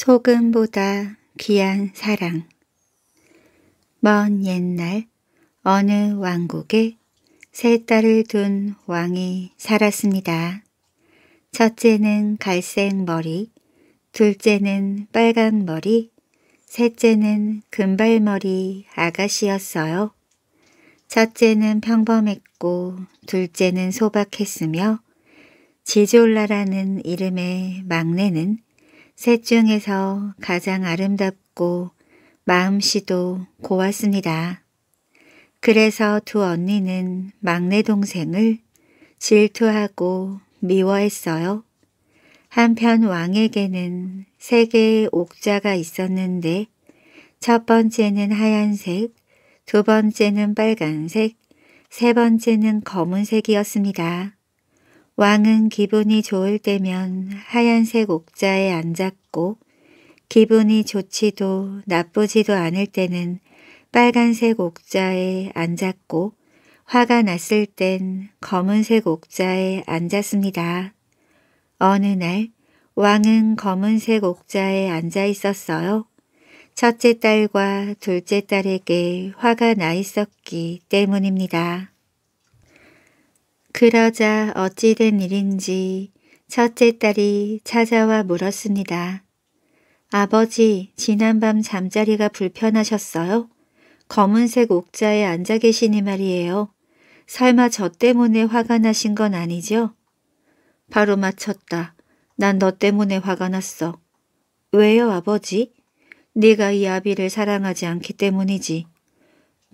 소금보다 귀한 사랑 먼 옛날 어느 왕국에 세 딸을 둔 왕이 살았습니다. 첫째는 갈색 머리, 둘째는 빨간 머리, 셋째는 금발머리 아가씨였어요. 첫째는 평범했고 둘째는 소박했으며 지졸라라는 이름의 막내는 셋 중에서 가장 아름답고 마음씨도 고왔습니다. 그래서 두 언니는 막내 동생을 질투하고 미워했어요. 한편 왕에게는 세 개의 옥자가 있었는데 첫 번째는 하얀색, 두 번째는 빨간색, 세 번째는 검은색이었습니다. 왕은 기분이 좋을 때면 하얀색 옥자에 앉았고 기분이 좋지도 나쁘지도 않을 때는 빨간색 옥자에 앉았고 화가 났을 땐 검은색 옥자에 앉았습니다. 어느 날 왕은 검은색 옥자에 앉아 있었어요. 첫째 딸과 둘째 딸에게 화가 나 있었기 때문입니다. 그러자 어찌된 일인지 첫째 딸이 찾아와 물었습니다. 아버지, 지난밤 잠자리가 불편하셨어요? 검은색 옥자에 앉아 계시니 말이에요. 설마 저 때문에 화가 나신 건 아니죠? 바로 맞췄다. 난 너 때문에 화가 났어. 왜요, 아버지? 네가 이 아비를 사랑하지 않기 때문이지.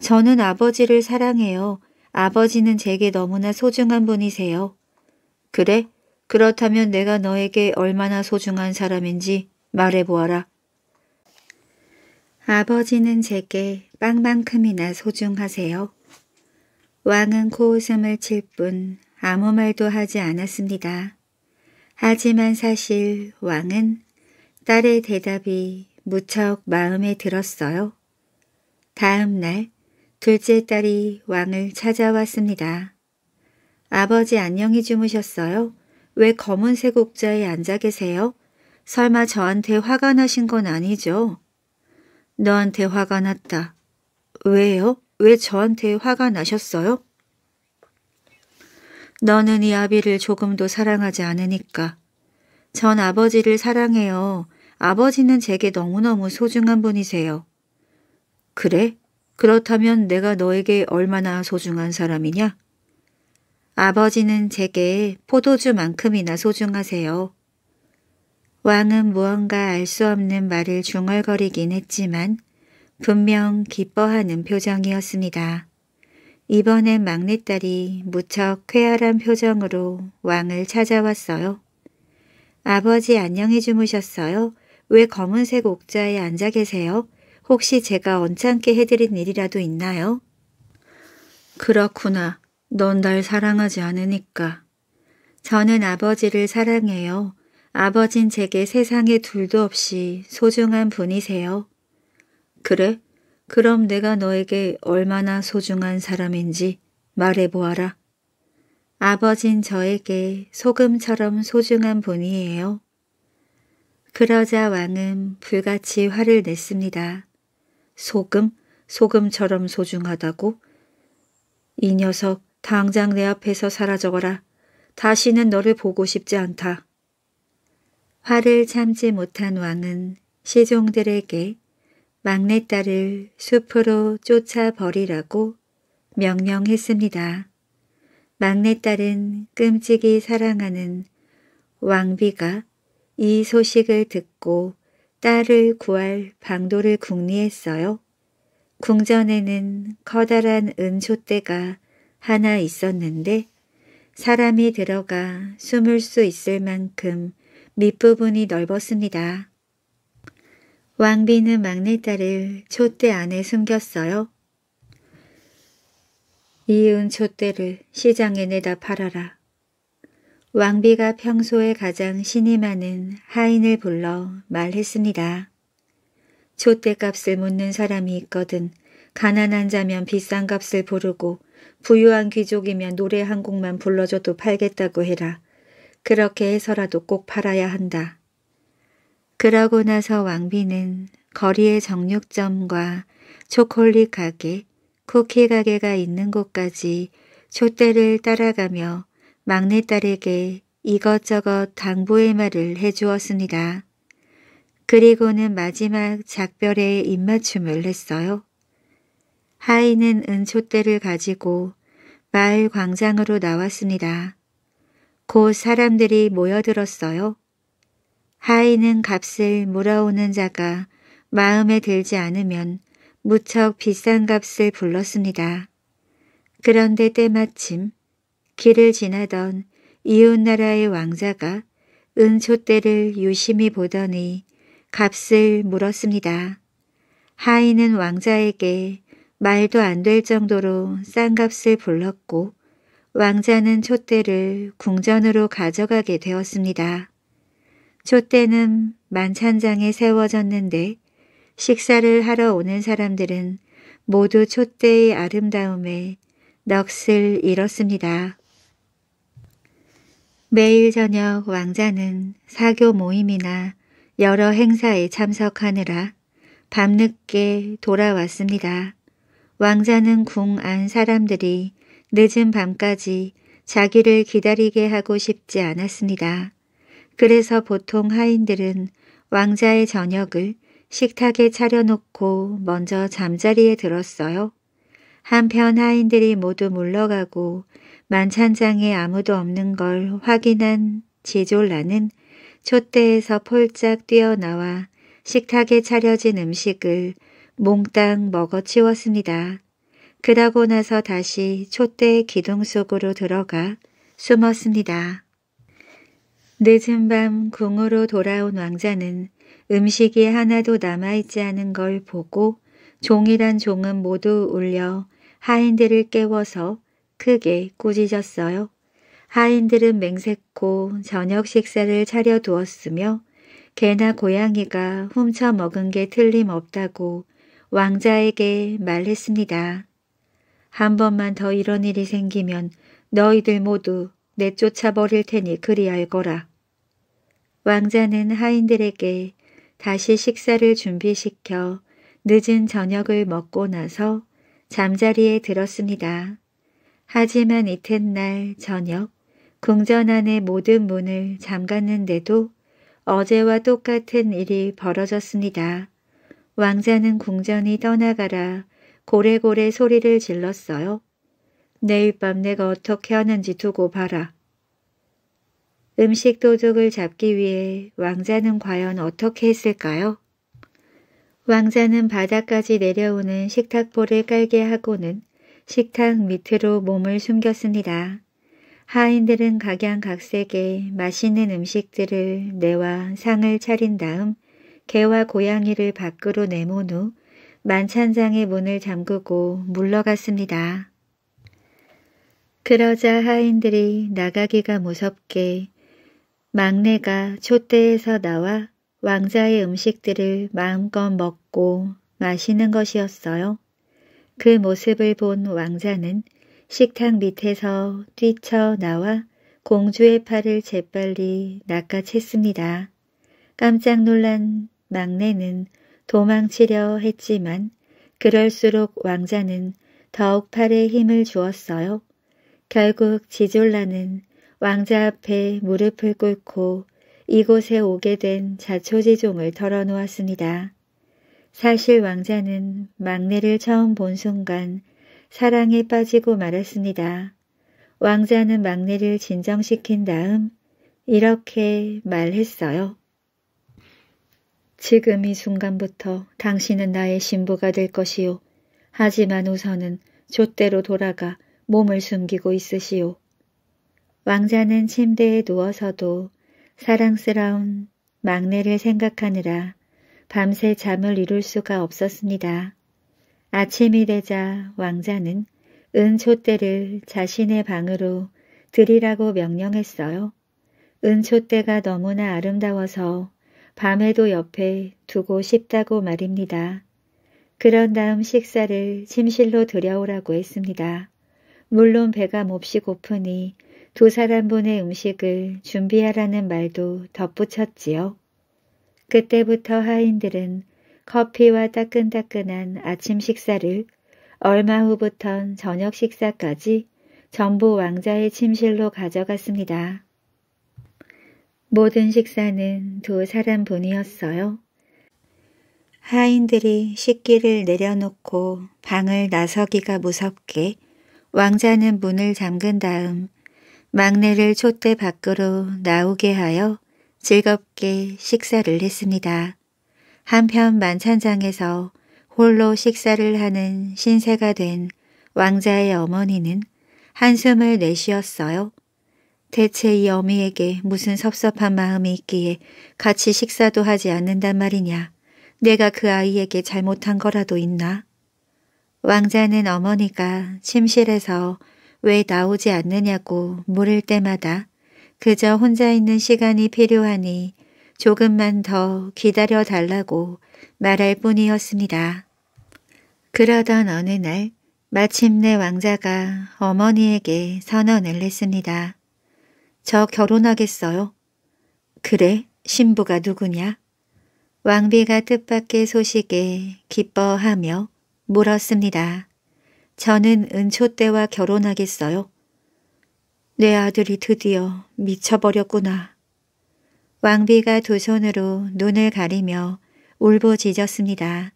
저는 아버지를 사랑해요. 아버지는 제게 너무나 소중한 분이세요. 그래? 그렇다면 내가 너에게 얼마나 소중한 사람인지 말해보아라. 아버지는 제게 빵만큼이나 소중하세요. 왕은 코웃음을 칠 뿐 아무 말도 하지 않았습니다. 하지만 사실 왕은 딸의 대답이 무척 마음에 들었어요. 다음 날 둘째 딸이 왕을 찾아왔습니다. 아버지 안녕히 주무셨어요? 왜 검은색 옥자에 앉아 계세요? 설마 저한테 화가 나신 건 아니죠? 너한테 화가 났다. 왜요? 왜 저한테 화가 나셨어요? 너는 이 아비를 조금도 사랑하지 않으니까. 전 아버지를 사랑해요. 아버지는 제게 너무너무 소중한 분이세요. 그래? 그렇다면 내가 너에게 얼마나 소중한 사람이냐? 아버지는 제게 포도주만큼이나 소중하세요. 왕은 무언가 알 수 없는 말을 중얼거리긴 했지만 분명 기뻐하는 표정이었습니다. 이번엔 막내딸이 무척 쾌활한 표정으로 왕을 찾아왔어요. 아버지 안녕히 주무셨어요? 왜 검은색 옥자에 앉아 계세요? 혹시 제가 언짢게 해드린 일이라도 있나요? 그렇구나. 넌 날 사랑하지 않으니까. 저는 아버지를 사랑해요. 아버진 제게 세상에 둘도 없이 소중한 분이세요. 그래? 그럼 내가 너에게 얼마나 소중한 사람인지 말해보아라. 아버진 저에게 소금처럼 소중한 분이에요. 그러자 왕은 불같이 화를 냈습니다. 소금? 소금처럼 소중하다고? 이 녀석 당장 내 앞에서 사라져거라. 다시는 너를 보고 싶지 않다. 화를 참지 못한 왕은 시종들에게 막내딸을 숲으로 쫓아버리라고 명령했습니다. 막내딸은 끔찍이 사랑하는 왕비가 이 소식을 듣고 딸을 구할 방도를 궁리했어요. 궁전에는 커다란 은촛대가 하나 있었는데 사람이 들어가 숨을 수 있을 만큼 밑부분이 넓었습니다. 왕비는 막내딸을 촛대 안에 숨겼어요. 이 은 촛대를 시장에 내다 팔아라. 왕비가 평소에 가장 신이 많은 하인을 불러 말했습니다. 촛대값을 묻는 사람이 있거든 가난한 자면 비싼 값을 부르고 부유한 귀족이면 노래 한 곡만 불러줘도 팔겠다고 해라. 그렇게 해서라도 꼭 팔아야 한다. 그러고 나서 왕비는 거리의 정육점과 초콜릿 가게, 쿠키 가게가 있는 곳까지 촛대를 따라가며 막내딸에게 이것저것 당부의 말을 해주었습니다. 그리고는 마지막 작별에 입맞춤을 했어요. 하이는 은촛대를 가지고 마을 광장으로 나왔습니다. 곧 사람들이 모여들었어요. 하이는 값을 물어오는 자가 마음에 들지 않으면 무척 비싼 값을 불렀습니다. 그런데 때마침 길을 지나던 이웃나라의 왕자가 은촛대를 유심히 보더니 값을 물었습니다. 하이는 왕자에게 말도 안 될 정도로 싼 값을 불렀고 왕자는 촛대를 궁전으로 가져가게 되었습니다. 촛대는 만찬장에 세워졌는데 식사를 하러 오는 사람들은 모두 촛대의 아름다움에 넋을 잃었습니다. 매일 저녁 왕자는 사교 모임이나 여러 행사에 참석하느라 밤늦게 돌아왔습니다. 왕자는 궁 안 사람들이 늦은 밤까지 자기를 기다리게 하고 싶지 않았습니다. 그래서 보통 하인들은 왕자의 저녁을 식탁에 차려놓고 먼저 잠자리에 들었어요. 한편 하인들이 모두 물러가고 만찬장에 아무도 없는 걸 확인한 지졸라는 촛대에서 폴짝 뛰어나와 식탁에 차려진 음식을 몽땅 먹어치웠습니다. 그러고 나서 다시 촛대의 기둥 속으로 들어가 숨었습니다. 늦은 밤 궁으로 돌아온 왕자는 음식이 하나도 남아있지 않은 걸 보고 종이란 종은 모두 울려 하인들을 깨워서 크게 꾸짖었어요. 하인들은 맹세코 저녁 식사를 차려두었으며 개나 고양이가 훔쳐 먹은 게 틀림없다고 왕자에게 말했습니다. 한 번만 더 이런 일이 생기면 너희들 모두 내쫓아 버릴 테니 그리 알거라. 왕자는 하인들에게 다시 식사를 준비시켜 늦은 저녁을 먹고 나서 잠자리에 들었습니다. 하지만 이튿날 저녁 궁전 안의 모든 문을 잠갔는데도 어제와 똑같은 일이 벌어졌습니다. 왕자는 궁전이 떠나가라 고래고래 소리를 질렀어요. 내일 밤 내가 어떻게 하는지 두고 봐라. 음식 도둑을 잡기 위해 왕자는 과연 어떻게 했을까요? 왕자는 바닥까지 내려오는 식탁볼을 깔게 하고는 식탁 밑으로 몸을 숨겼습니다. 하인들은 각양각색의 맛있는 음식들을 내와 상을 차린 다음 개와 고양이를 밖으로 내몬 후 만찬장의 문을 잠그고 물러갔습니다. 그러자 하인들이 나가기가 무섭게 막내가 촛대에서 나와 왕자의 음식들을 마음껏 먹고 마시는 것이었어요. 그 모습을 본 왕자는 식탁 밑에서 뛰쳐나와 공주의 팔을 재빨리 낚아챘습니다. 깜짝 놀란 막내는 도망치려 했지만 그럴수록 왕자는 더욱 팔에 힘을 주었어요. 결국 지졸라는 왕자 앞에 무릎을 꿇고 이곳에 오게 된 자초지종을 털어놓았습니다. 사실 왕자는 막내를 처음 본 순간 사랑에 빠지고 말았습니다. 왕자는 막내를 진정시킨 다음 이렇게 말했어요. 지금 이 순간부터 당신은 나의 신부가 될 것이요. 하지만 우선은 좆대로 돌아가 몸을 숨기고 있으시오. 왕자는 침대에 누워서도 사랑스러운 막내를 생각하느라 밤새 잠을 이룰 수가 없었습니다. 아침이 되자 왕자는 은초대를 자신의 방으로 들이라고 명령했어요. 은초대가 너무나 아름다워서 밤에도 옆에 두고 싶다고 말입니다. 그런 다음 식사를 침실로 들여오라고 했습니다. 물론 배가 몹시 고프니 두 사람분의 음식을 준비하라는 말도 덧붙였지요. 그때부터 하인들은 커피와 따끈따끈한 아침 식사를 얼마 후부턴 저녁 식사까지 전부 왕자의 침실로 가져갔습니다. 모든 식사는 두 사람분이었어요. 하인들이 식기를 내려놓고 방을 나서기가 무섭게 왕자는 문을 잠근 다음 막내를 촛대 밖으로 나오게 하여 즐겁게 식사를 했습니다. 한편 만찬장에서 홀로 식사를 하는 신세가 된 왕자의 어머니는 한숨을 내쉬었어요. 대체 이 어미에게 무슨 섭섭한 마음이 있기에 같이 식사도 하지 않는단 말이냐. 내가 그 아이에게 잘못한 거라도 있나? 왕자는 어머니가 침실에서 왜 나오지 않느냐고 물을 때마다 그저 혼자 있는 시간이 필요하니 조금만 더 기다려 달라고 말할 뿐이었습니다. 그러던 어느 날 마침내 왕자가 어머니에게 선언을 했습니다. 저 결혼하겠어요. 그래? 신부가 누구냐? 왕비가 뜻밖의 소식에 기뻐하며 물었습니다. 저는 은초대와 결혼하겠어요. 내 아들이 드디어 미쳐버렸구나. 왕비가 두 손으로 눈을 가리며 울부짖었습니다.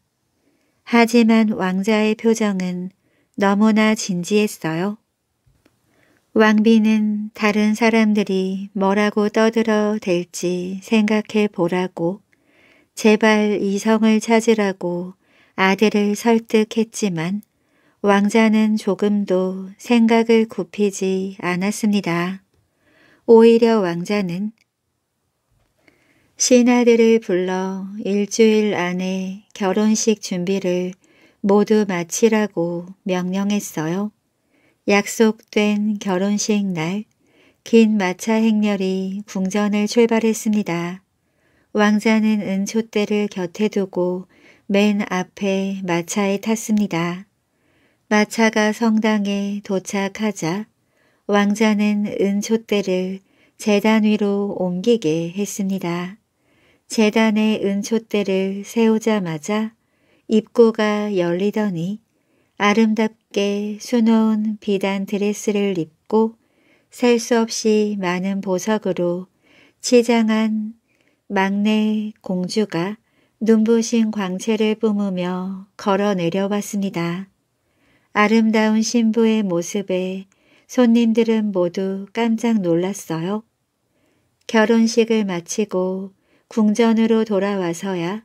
하지만 왕자의 표정은 너무나 진지했어요. 왕비는 다른 사람들이 뭐라고 떠들어 댈지 생각해 보라고 제발 이성을 찾으라고 아들을 설득했지만 왕자는 조금도 생각을 굽히지 않았습니다. 오히려 왕자는 신하들을 불러 일주일 안에 결혼식 준비를 모두 마치라고 명령했어요. 약속된 결혼식 날 긴 마차 행렬이 궁전을 출발했습니다. 왕자는 은초대를 곁에 두고 맨 앞에 마차에 탔습니다. 마차가 성당에 도착하자 왕자는 은초대를 재단 위로 옮기게 했습니다. 재단에 은초대를 세우자마자 입구가 열리더니 아름답게 수놓은 비단 드레스를 입고 셀 수 없이 많은 보석으로 치장한 막내 공주가 눈부신 광채를 뿜으며 걸어 내려왔습니다. 아름다운 신부의 모습에 손님들은 모두 깜짝 놀랐어요. 결혼식을 마치고 궁전으로 돌아와서야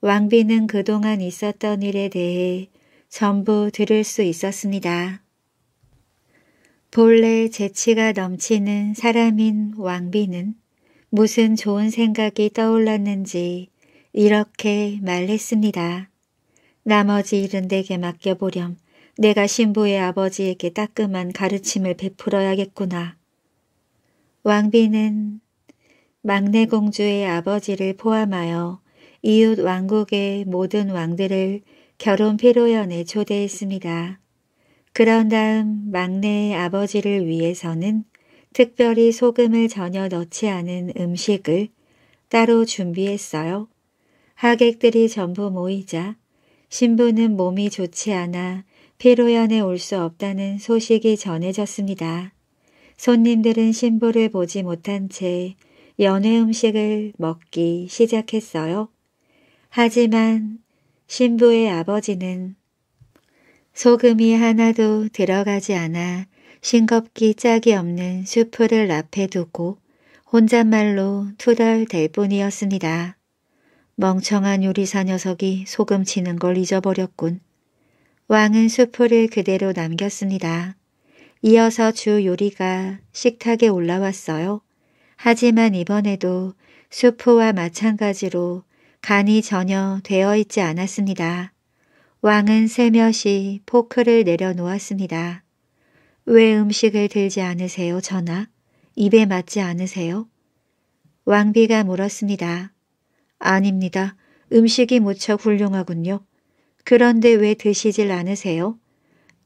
왕비는 그동안 있었던 일에 대해 전부 들을 수 있었습니다. 본래 재치가 넘치는 사람인 왕비는 무슨 좋은 생각이 떠올랐는지 이렇게 말했습니다. 나머지 일은 내게 맡겨보렴. 내가 신부의 아버지에게 따끔한 가르침을 베풀어야겠구나. 왕비는 막내 공주의 아버지를 포함하여 이웃 왕국의 모든 왕들을 결혼 피로연에 초대했습니다. 그런 다음 막내의 아버지를 위해서는 특별히 소금을 전혀 넣지 않은 음식을 따로 준비했어요. 하객들이 전부 모이자 신부는 몸이 좋지 않아 피로연에 올 수 없다는 소식이 전해졌습니다. 손님들은 신부를 보지 못한 채 연회 음식을 먹기 시작했어요. 하지만 신부의 아버지는 소금이 하나도 들어가지 않아 싱겁기 짝이 없는 수프를 앞에 두고 혼잣말로 투덜댈 뿐이었습니다. 멍청한 요리사 녀석이 소금 치는 걸 잊어버렸군. 왕은 수프를 그대로 남겼습니다. 이어서 주 요리가 식탁에 올라왔어요. 하지만 이번에도 수프와 마찬가지로 간이 전혀 되어 있지 않았습니다. 왕은 세며시 포크를 내려놓았습니다. 왜 음식을 들지 않으세요, 전하? 입에 맞지 않으세요? 왕비가 물었습니다. 아닙니다. 음식이 무척 훌륭하군요. 그런데 왜 드시질 않으세요?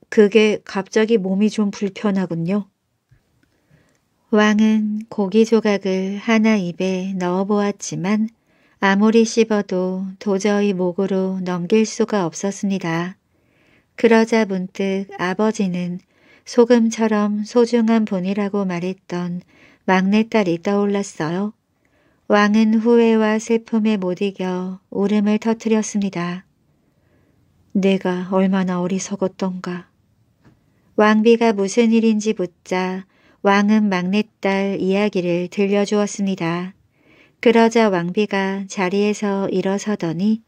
그게 갑자기 몸이 좀 불편하군요. 왕은 고기 조각을 하나 입에 넣어 보았지만 아무리 씹어도 도저히 목으로 넘길 수가 없었습니다. 그러자 문득 아버지는 소금처럼 소중한 분이라고 말했던 막내딸이 떠올랐어요. 왕은 후회와 슬픔에 못 이겨 울음을 터뜨렸습니다. 내가 얼마나 어리석었던가. 왕비가 무슨 일인지 묻자 왕은 막내딸 이야기를 들려주었습니다. 그러자 왕비가 자리에서 일어서더니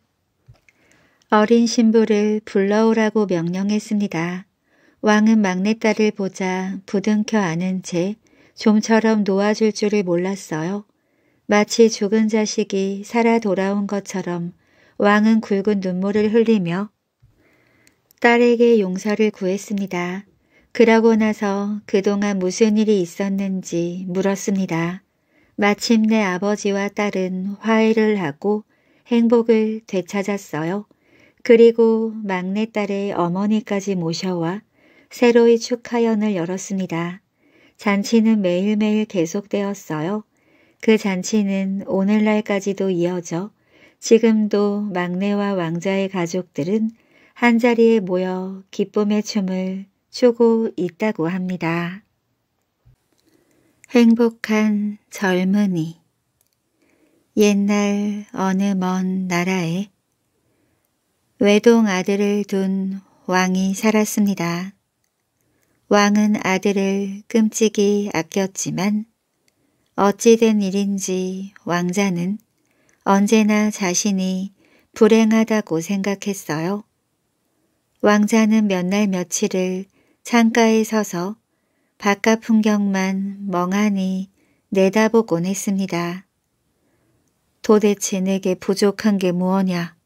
어린 신부를 불러오라고 명령했습니다. 왕은 막내딸을 보자 부둥켜 안은 채 좀처럼 놓아줄 줄을 몰랐어요. 마치 죽은 자식이 살아 돌아온 것처럼 왕은 굵은 눈물을 흘리며 딸에게 용서를 구했습니다. 그러고 나서 그동안 무슨 일이 있었는지 물었습니다. 마침내 아버지와 딸은 화해를 하고 행복을 되찾았어요. 그리고 막내딸의 어머니까지 모셔와 새로이 축하연을 열었습니다. 잔치는 매일매일 계속되었어요. 그 잔치는 오늘날까지도 이어져 지금도 막내와 왕자의 가족들은 한자리에 모여 기쁨의 춤을 추고 있다고 합니다. 행복한 젊은이 옛날 어느 먼 나라에 외동 아들을 둔 왕이 살았습니다. 왕은 아들을 끔찍이 아꼈지만 어찌된 일인지 왕자는 언제나 자신이 불행하다고 생각했어요. 왕자는 몇 날 며칠을 창가에 서서 바깥 풍경만 멍하니 내다보곤 했습니다. 도대체 내게 부족한 게 무엇냐?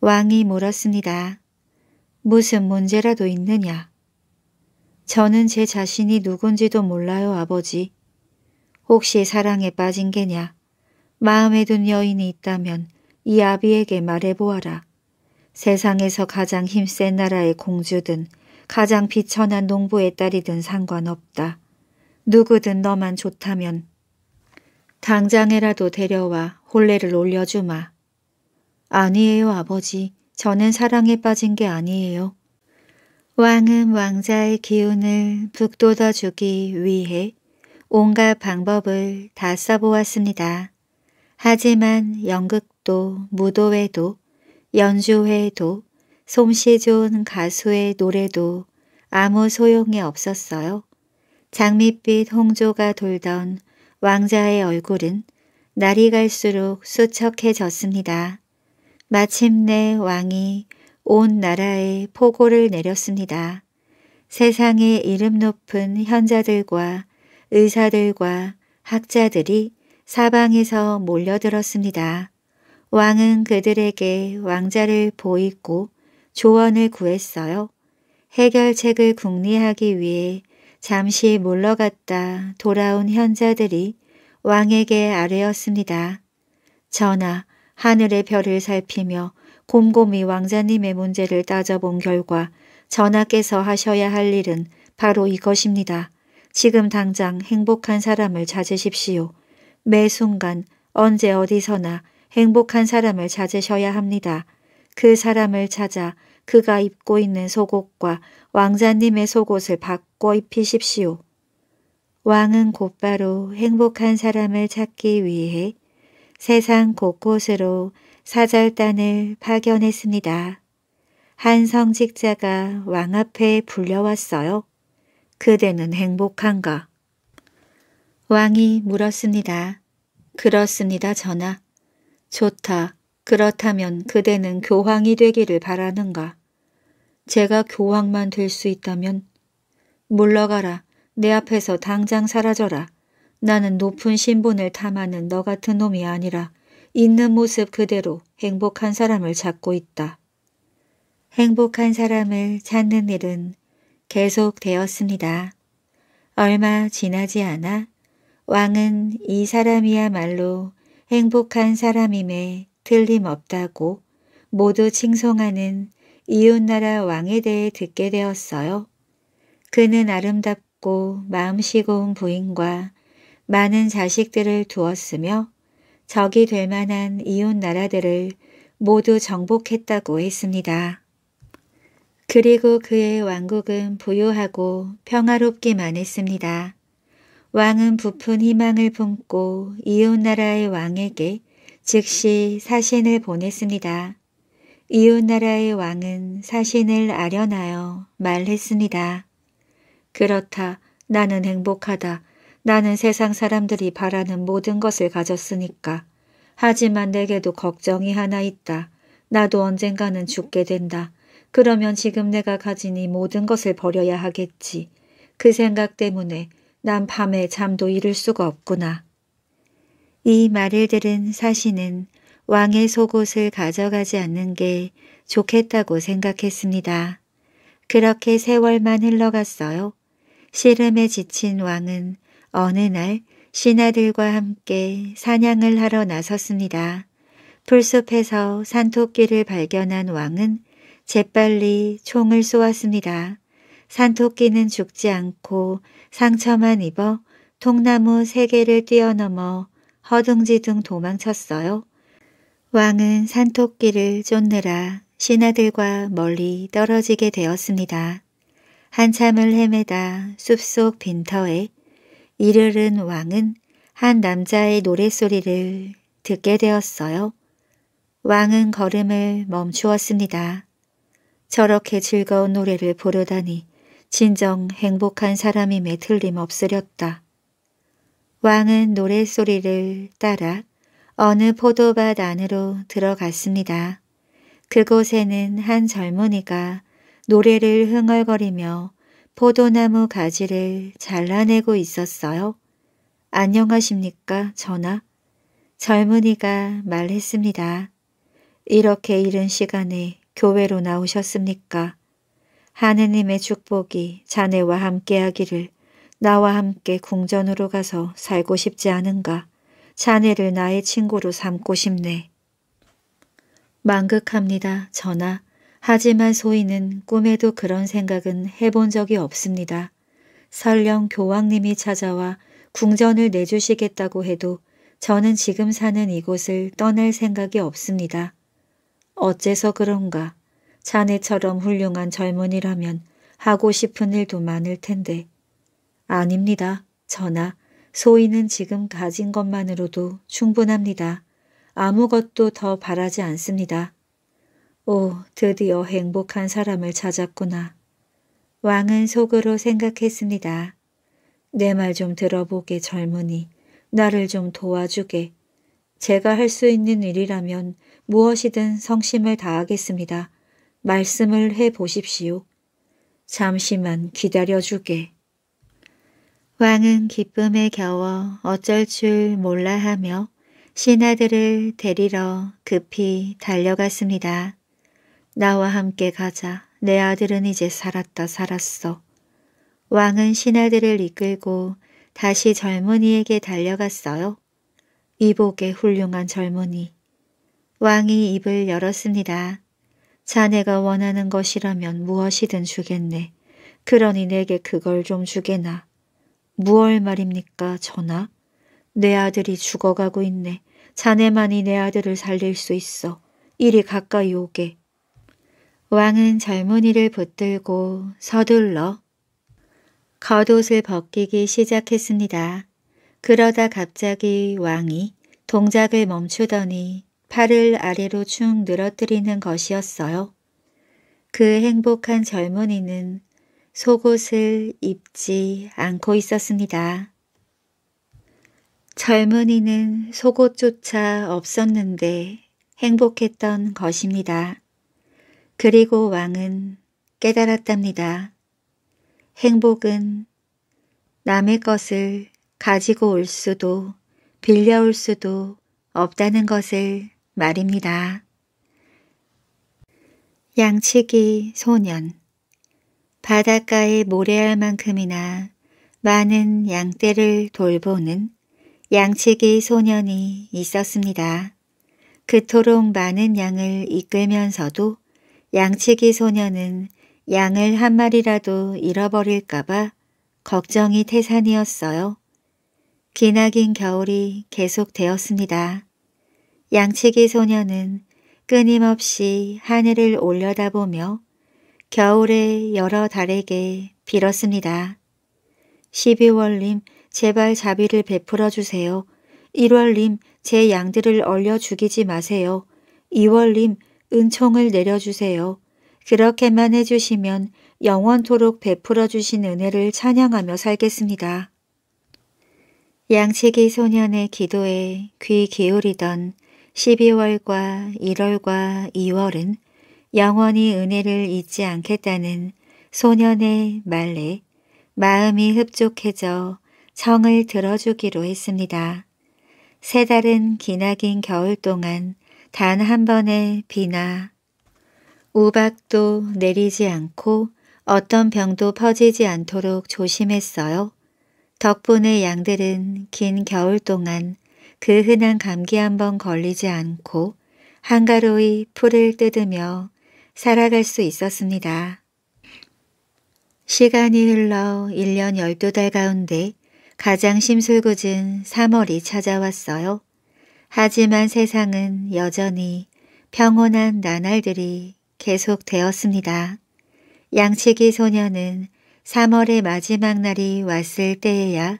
왕이 물었습니다. 무슨 문제라도 있느냐? 저는 제 자신이 누군지도 몰라요, 아버지. 혹시 사랑에 빠진 게냐? 마음에 든 여인이 있다면 이 아비에게 말해보아라. 세상에서 가장 힘센 나라의 공주든 가장 비천한 농부의 딸이든 상관없다. 누구든 너만 좋다면 당장에라도 데려와 혼례를 올려주마. 아니에요 아버지. 저는 사랑에 빠진 게 아니에요. 왕은 왕자의 기운을 북돋아 주기 위해 온갖 방법을 다 써보았습니다. 하지만 연극도 무도회도 연주회도 솜씨 좋은 가수의 노래도 아무 소용이 없었어요. 장밋빛 홍조가 돌던 왕자의 얼굴은 날이 갈수록 수척해졌습니다. 마침내 왕이 온 나라에 포고를 내렸습니다. 세상에 이름 높은 현자들과 의사들과 학자들이 사방에서 몰려들었습니다. 왕은 그들에게 왕자를 보이고 조언을 구했어요. 해결책을 궁리하기 위해 잠시 물러갔다 돌아온 현자들이 왕에게 아뢰었습니다. 전하, 하늘의 별을 살피며 곰곰이 왕자님의 문제를 따져본 결과 전하께서 하셔야 할 일은 바로 이것입니다. 지금 당장 행복한 사람을 찾으십시오. 매 순간 언제 어디서나 행복한 사람을 찾으셔야 합니다. 그 사람을 찾아 그가 입고 있는 속옷과 왕자님의 속옷을 바꿔 입히십시오. 왕은 곧바로 행복한 사람을 찾기 위해 세상 곳곳으로 사절단을 파견했습니다. 한 성직자가 왕 앞에 불려왔어요. 그대는 행복한가? 왕이 물었습니다. 그렇습니다, 전하. 좋다. 그렇다면 그대는 교황이 되기를 바라는가? 제가 교황만 될 수 있다면 물러가라. 내 앞에서 당장 사라져라. 나는 높은 신분을 탐하는 너 같은 놈이 아니라 있는 모습 그대로 행복한 사람을 찾고 있다. 행복한 사람을 찾는 일은 계속되었습니다. 얼마 지나지 않아 왕은 이 사람이야말로 행복한 사람임에 틀림없다고 모두 칭송하는 이웃나라 왕에 대해 듣게 되었어요. 그는 아름답고 마음씨 고운 부인과 많은 자식들을 두었으며 적이 될 만한 이웃 나라들을 모두 정복했다고 했습니다. 그리고 그의 왕국은 부유하고 평화롭기만 했습니다. 왕은 부푼 희망을 품고 이웃나라의 왕에게 즉시 사신을 보냈습니다. 이웃나라의 왕은 사신을 아련하여 말했습니다. 그렇다. 나는 행복하다. 나는 세상 사람들이 바라는 모든 것을 가졌으니까. 하지만 내게도 걱정이 하나 있다. 나도 언젠가는 죽게 된다. 그러면 지금 내가 가진 이 모든 것을 버려야 하겠지. 그 생각 때문에 난 밤에 잠도 이룰 수가 없구나. 이 말을 들은 사신은 왕의 속옷을 가져가지 않는 게 좋겠다고 생각했습니다. 그렇게 세월만 흘러갔어요. 씨름에 지친 왕은 어느 날 신하들과 함께 사냥을 하러 나섰습니다. 풀숲에서 산토끼를 발견한 왕은 재빨리 총을 쏘았습니다. 산토끼는 죽지 않고 상처만 입어 통나무 세 개를 뛰어넘어 허둥지둥 도망쳤어요. 왕은 산토끼를 쫓느라 신하들과 멀리 떨어지게 되었습니다. 한참을 헤매다 숲속 빈터에 이르른 왕은 한 남자의 노랫소리를 듣게 되었어요. 왕은 걸음을 멈추었습니다. 저렇게 즐거운 노래를 부르다니 진정 행복한 사람임에 틀림없으렸다. 왕은 노랫소리를 따라 어느 포도밭 안으로 들어갔습니다. 그곳에는 한 젊은이가 노래를 흥얼거리며 포도나무 가지를 잘라내고 있었어요. 안녕하십니까, 전하? 젊은이가 말했습니다. 이렇게 이른 시간에 교회로 나오셨습니까? 하느님의 축복이 자네와 함께하기를 나와 함께 궁전으로 가서 살고 싶지 않은가? 자네를 나의 친구로 삼고 싶네. 만극합니다, 전하. 하지만 소인은 꿈에도 그런 생각은 해본 적이 없습니다. 설령 교황님이 찾아와 궁전을 내주시겠다고 해도 저는 지금 사는 이곳을 떠날 생각이 없습니다. 어째서 그런가? 자네처럼 훌륭한 젊은이라면 하고 싶은 일도 많을 텐데. 아닙니다. 전하, 소인은 지금 가진 것만으로도 충분합니다. 아무것도 더 바라지 않습니다. 오, 드디어 행복한 사람을 찾았구나. 왕은 속으로 생각했습니다. 내 말 좀 들어보게 젊은이. 나를 좀 도와주게. 제가 할 수 있는 일이라면 무엇이든 성심을 다하겠습니다. 말씀을 해 보십시오. 잠시만 기다려 주게. 왕은 기쁨에 겨워 어쩔 줄 몰라 하며 신하들을 데리러 급히 달려갔습니다. 나와 함께 가자. 내 아들은 이제 살았다 살았어. 왕은 신하들을 이끌고 다시 젊은이에게 달려갔어요. 이복의 훌륭한 젊은이. 왕이 입을 열었습니다. 자네가 원하는 것이라면 무엇이든 주겠네. 그러니 내게 그걸 좀 주게나. 무얼 말입니까, 전하? 내 아들이 죽어가고 있네. 자네만이 내 아들을 살릴 수 있어. 이리 가까이 오게. 왕은 젊은이를 붙들고 서둘러 겉옷을 벗기기 시작했습니다. 그러다 갑자기 왕이 동작을 멈추더니 팔을 아래로 축 늘어뜨리는 것이었어요. 그 행복한 젊은이는 속옷을 입지 않고 있었습니다. 젊은이는 속옷조차 없었는데 행복했던 것입니다. 그리고 왕은 깨달았답니다. 행복은 남의 것을 가지고 올 수도 빌려올 수도 없다는 것을 말입니다. 양치기 소년 바닷가에 모래알만큼이나 많은 양떼를 돌보는 양치기 소년이 있었습니다. 그토록 많은 양을 이끌면서도 양치기 소년은 양을 한 마리라도 잃어버릴까봐 걱정이 태산이었어요. 기나긴 겨울이 계속되었습니다. 양치기 소녀는 끊임없이 하늘을 올려다보며 겨울의 여러 달에게 빌었습니다. 12월님 제발 자비를 베풀어 주세요. 1월님 제 양들을 얼려 죽이지 마세요. 2월님 은총을 내려주세요. 그렇게만 해주시면 영원토록 베풀어 주신 은혜를 찬양하며 살겠습니다. 양치기 소년의 기도에 귀 기울이던 12월과 1월과 2월은 영원히 은혜를 잊지 않겠다는 소년의 말에 마음이 흡족해져 청을 들어주기로 했습니다. 세 달은 기나긴 겨울 동안 단 한 번의 비나 우박도 내리지 않고 어떤 병도 퍼지지 않도록 조심했어요. 덕분에 양들은 긴 겨울 동안 그 흔한 감기 한번 걸리지 않고 한가로이 풀을 뜯으며 살아갈 수 있었습니다. 시간이 흘러 1년 12달 가운데 가장 심술궂은 3월이 찾아왔어요. 하지만 세상은 여전히 평온한 나날들이 계속되었습니다. 양치기 소녀는 3월의 마지막 날이 왔을 때에야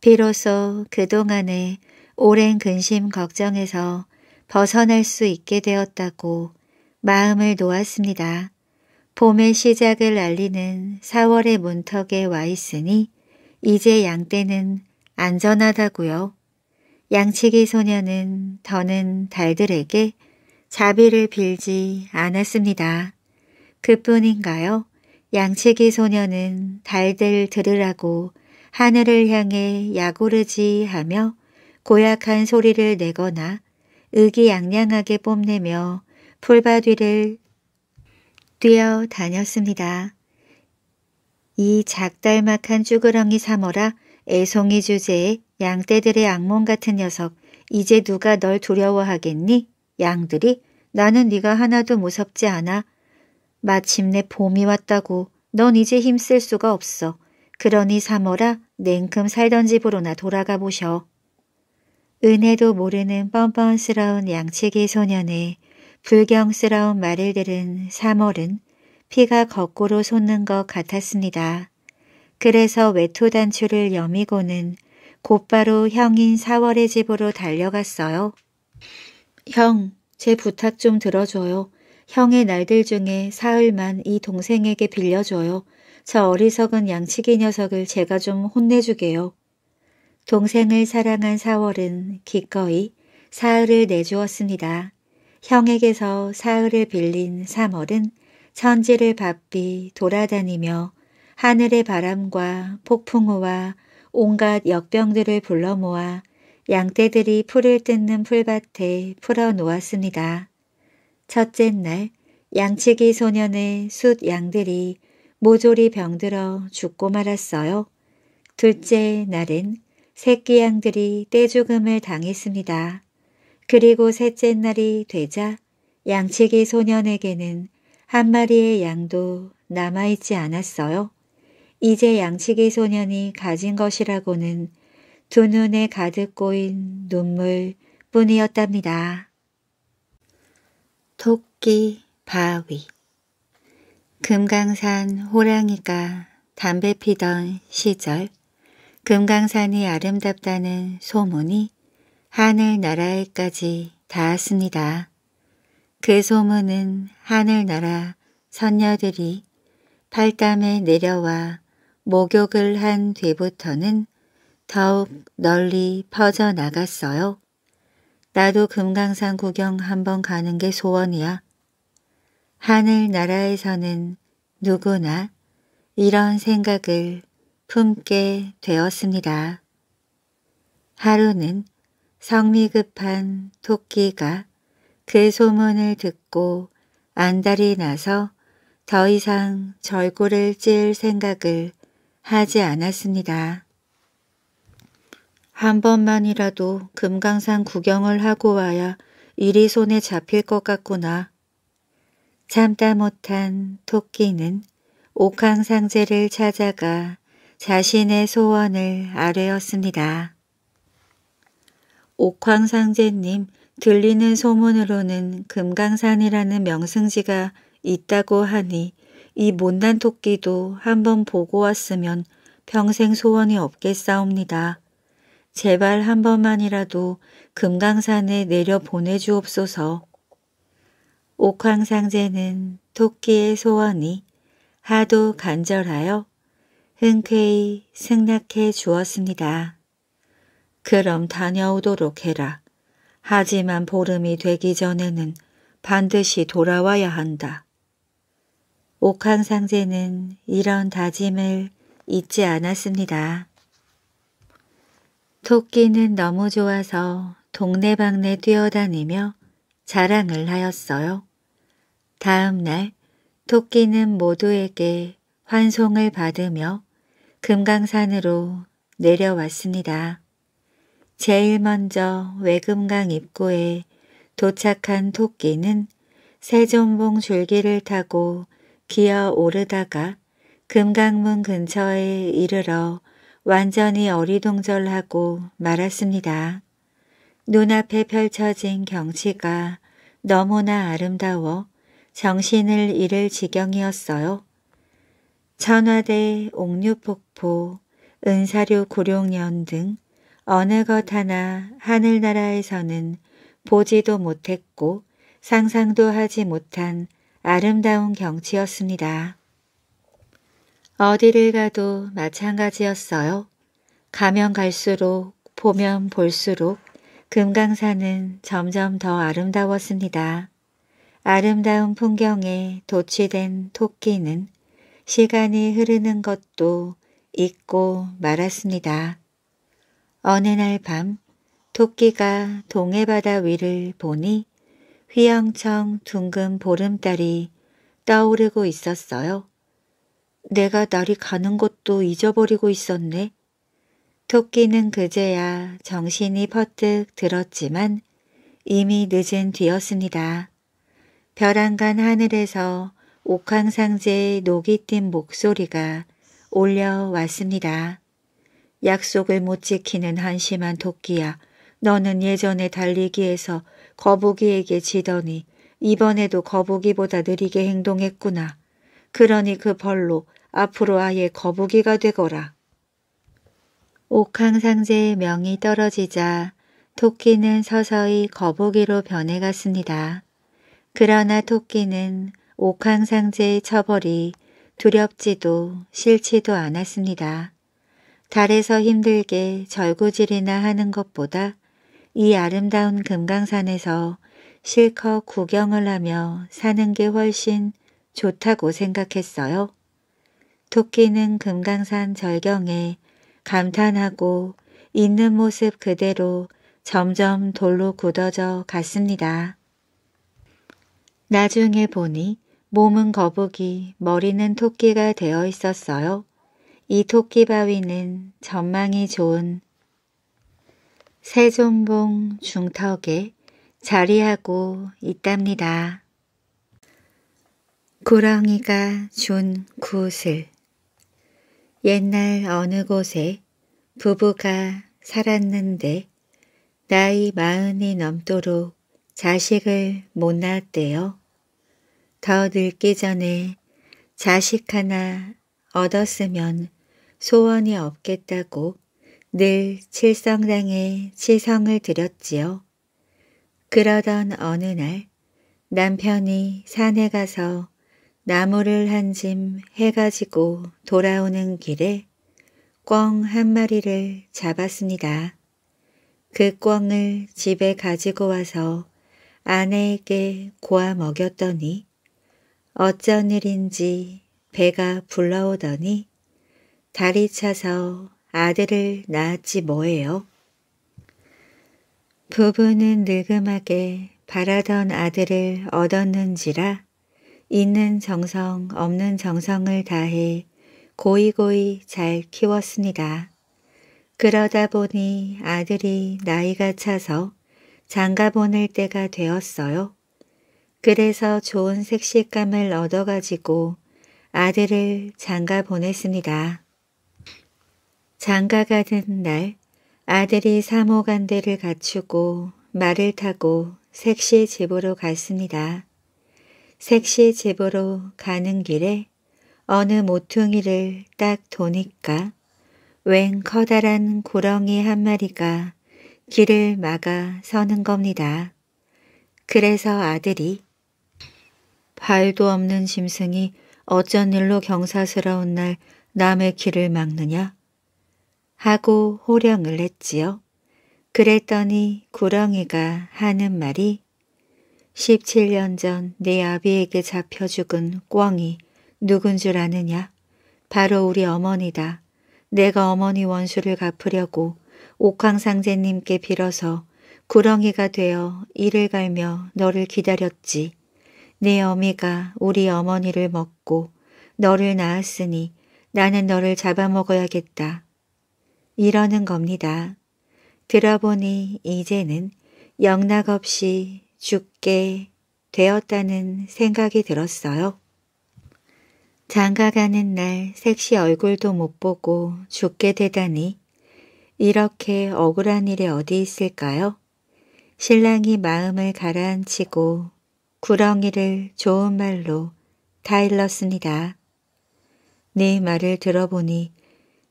비로소 그동안의 오랜 근심 걱정에서 벗어날 수 있게 되었다고 마음을 놓았습니다. 봄의 시작을 알리는 4월의 문턱에 와 있으니 이제 양떼는 안전하다고요. 양치기 소녀는 더는 달들에게 자비를 빌지 않았습니다. 그뿐인가요? 양치기 소녀는 달들 들으라고 하늘을 향해 야구르지 하며 고약한 소리를 내거나 의기양양하게 뽐내며 풀밭 위를 뛰어 다녔습니다. 이 작달막한 쭈그렁이 삼어라 애송이 주제에 양떼들의 악몽 같은 녀석 이제 누가 널 두려워하겠니? 양들이 나는 네가 하나도 무섭지 않아. 마침내 봄이 왔다고 넌 이제 힘쓸 수가 없어. 그러니 삼어라 냉큼 살던 집으로나 돌아가 보셔. 은혜도 모르는 뻔뻔스러운 양치기 소년의 불경스러운 말을 들은 3월은 피가 거꾸로 솟는 것 같았습니다. 그래서 외투단추를 여미고는 곧바로 형인 4월의 집으로 달려갔어요. 형, 제 부탁 좀 들어줘요. 형의 날들 중에 사흘만 이 동생에게 빌려줘요. 저 어리석은 양치기 녀석을 제가 좀 혼내주게요. 동생을 사랑한 4월은 기꺼이 사흘을 내주었습니다. 형에게서 사흘을 빌린 3월은 천지를 바삐 돌아다니며 하늘의 바람과 폭풍우와 온갖 역병들을 불러 모아 양떼들이 풀을 뜯는 풀밭에 풀어 놓았습니다. 첫째 날 양치기 소년의 숫 양들이 모조리 병들어 죽고 말았어요. 둘째 날은 새끼 양들이 떼죽음을 당했습니다. 그리고 셋째 날이 되자 양치기 소년에게는 한 마리의 양도 남아있지 않았어요. 이제 양치기 소년이 가진 것이라고는 두 눈에 가득 고인 눈물 뿐이었답니다. 토끼 바위 금강산 호랑이가 담배 피던 시절 금강산이 아름답다는 소문이 하늘나라에까지 닿았습니다. 그 소문은 하늘나라 선녀들이 팔담에 내려와 목욕을 한 뒤부터는 더욱 널리 퍼져나갔어요. 나도 금강산 구경 한번 가는 게 소원이야. 하늘나라에서는 누구나 이런 생각을 품게 되었습니다. 하루는 성미 급한 토끼가 그 소문을 듣고 안달이 나서 더 이상 절구를 찔 생각을 하지 않았습니다. 한 번만이라도 금강산 구경을 하고 와야 일이 손에 잡힐 것 같구나. 참다 못한 토끼는 옥황상제를 찾아가 자신의 소원을 아뢰었습니다. 옥황상제님 들리는 소문으로는 금강산이라는 명승지가 있다고 하니 이 못난 토끼도 한번 보고 왔으면 평생 소원이 없겠사옵니다. 제발 한 번만이라도 금강산에 내려 보내주옵소서. 옥황상제는 토끼의 소원이 하도 간절하여 흔쾌히 승낙해 주었습니다. 그럼 다녀오도록 해라. 하지만 보름이 되기 전에는 반드시 돌아와야 한다. 옥황상제는 이런 다짐을 잊지 않았습니다. 토끼는 너무 좋아서 동네방네 뛰어다니며 자랑을 하였어요. 다음 날 토끼는 모두에게 환송을 받으며 금강산으로 내려왔습니다. 제일 먼저 외금강 입구에 도착한 토끼는 세존봉 줄기를 타고 기어 오르다가 금강문 근처에 이르러 완전히 어리동절하고 말았습니다. 눈앞에 펼쳐진 경치가 너무나 아름다워 정신을 잃을 지경이었어요. 천화대, 옥류폭포, 은사류 구룡연 등 어느 것 하나 하늘나라에서는 보지도 못했고 상상도 하지 못한 아름다운 경치였습니다. 어디를 가도 마찬가지였어요. 가면 갈수록 보면 볼수록 금강산은 점점 더 아름다웠습니다. 아름다운 풍경에 도취된 토끼는 시간이 흐르는 것도 잊고 말았습니다. 어느 날 밤 토끼가 동해바다 위를 보니 휘영청 둥근 보름달이 떠오르고 있었어요. 내가 날이 가는 것도 잊어버리고 있었네. 토끼는 그제야 정신이 퍼뜩 들었지만 이미 늦은 뒤였습니다. 벼랑간 하늘에서 옥황상제의 녹이 띈 목소리가 올려왔습니다. 약속을 못 지키는 한심한 토끼야. 너는 예전에 달리기에서 거북이에게 지더니 이번에도 거북이보다 느리게 행동했구나. 그러니 그 벌로 앞으로 아예 거북이가 되거라. 옥황상제의 명이 떨어지자 토끼는 서서히 거북이로 변해갔습니다. 그러나 토끼는 옥황상제의 처벌이 두렵지도 싫지도 않았습니다. 달에서 힘들게 절구질이나 하는 것보다 이 아름다운 금강산에서 실컷 구경을 하며 사는 게 훨씬 좋다고 생각했어요. 토끼는 금강산 절경에 감탄하고 있는 모습 그대로 점점 돌로 굳어져 갔습니다. 나중에 보니 몸은 거북이, 머리는 토끼가 되어 있었어요. 이 토끼 바위는 전망이 좋은 세존봉 중턱에 자리하고 있답니다. 구렁이가 준 구슬 옛날 어느 곳에 부부가 살았는데 나이 마흔이 넘도록 자식을 못 낳았대요. 더 늙기 전에 자식 하나 얻었으면 소원이 없겠다고 늘 칠성당에 치성을 드렸지요. 그러던 어느 날 남편이 산에 가서 나무를 한 짐 해가지고 돌아오는 길에 꿩 한 마리를 잡았습니다. 그 꿩을 집에 가지고 와서 아내에게 고아 먹였더니 어쩐 일인지 배가 불러오더니 다리 차서 아들을 낳았지 뭐예요. 부부는 늙음하게 바라던 아들을 얻었는지라 있는 정성 없는 정성을 다해 고이고이 잘 키웠습니다. 그러다 보니 아들이 나이가 차서 장가 보낼 때가 되었어요. 그래서 좋은 색식감을 얻어가지고 아들을 장가 보냈습니다. 장가 가는 날 아들이 사모간대를 갖추고 말을 타고 색시 집으로 갔습니다. 색시 집으로 가는 길에 어느 모퉁이를 딱 도니까 웬 커다란 구렁이 한 마리가 길을 막아 서는 겁니다. 그래서 아들이 발도 없는 짐승이 어쩐 일로 경사스러운 날 남의 길을 막느냐? 하고 호령을 했지요. 그랬더니 구렁이가 하는 말이 17년 전내 아비에게 잡혀 죽은 꿩이 누군 줄 아느냐? 바로 우리 어머니다. 내가 어머니 원수를 갚으려고 옥황상제님께 빌어서 구렁이가 되어 이를 갈며 너를 기다렸지. 내 어미가 우리 어머니를 먹고 너를 낳았으니 나는 너를 잡아먹어야겠다. 이러는 겁니다. 들어보니 이제는 영락 없이 죽게 되었다는 생각이 들었어요. 장가 가는 날 색시 얼굴도 못 보고 죽게 되다니 이렇게 억울한 일이 어디 있을까요? 신랑이 마음을 가라앉히고 구렁이를 좋은 말로 다 일렀습니다. 네 말을 들어보니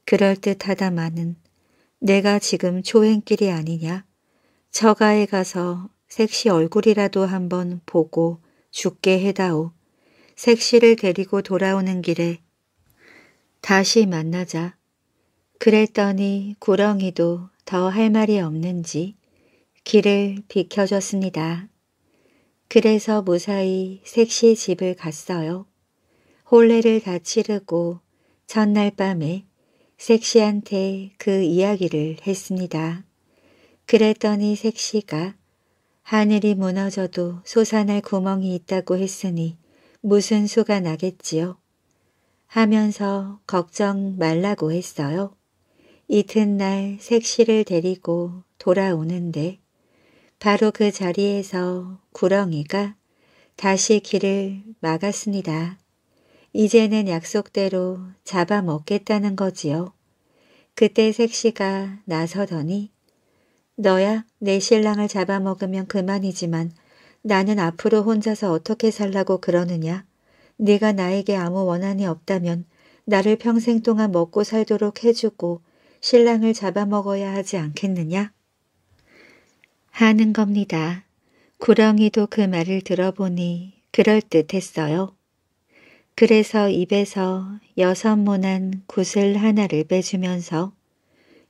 그럴듯하다마는 내가 지금 초행길이 아니냐? 처가에 가서 색시 얼굴이라도 한번 보고 죽게 해다오. 색시를 데리고 돌아오는 길에 다시 만나자. 그랬더니 구렁이도 더 할 말이 없는지 길을 비켜줬습니다. 그래서 무사히 색시 집을 갔어요. 혼례를 다 치르고 전날 밤에 색시한테 그 이야기를 했습니다. 그랬더니 색시가 하늘이 무너져도 솟아날 구멍이 있다고 했으니 무슨 수가 나겠지요. 하면서 걱정 말라고 했어요. 이튿날 색시를 데리고 돌아오는데 바로 그 자리에서 구렁이가 다시 길을 막았습니다. 이제는 약속대로 잡아먹겠다는 거지요. 그때 색시가 나서더니 너야 내 신랑을 잡아먹으면 그만이지만 나는 앞으로 혼자서 어떻게 살라고 그러느냐. 네가 나에게 아무 원한이 없다면 나를 평생 동안 먹고 살도록 해주고 신랑을 잡아먹어야 하지 않겠느냐? 하는 겁니다. 구렁이도 그 말을 들어보니 그럴듯했어요. 그래서 입에서 여섯 모난 구슬 하나를 빼주면서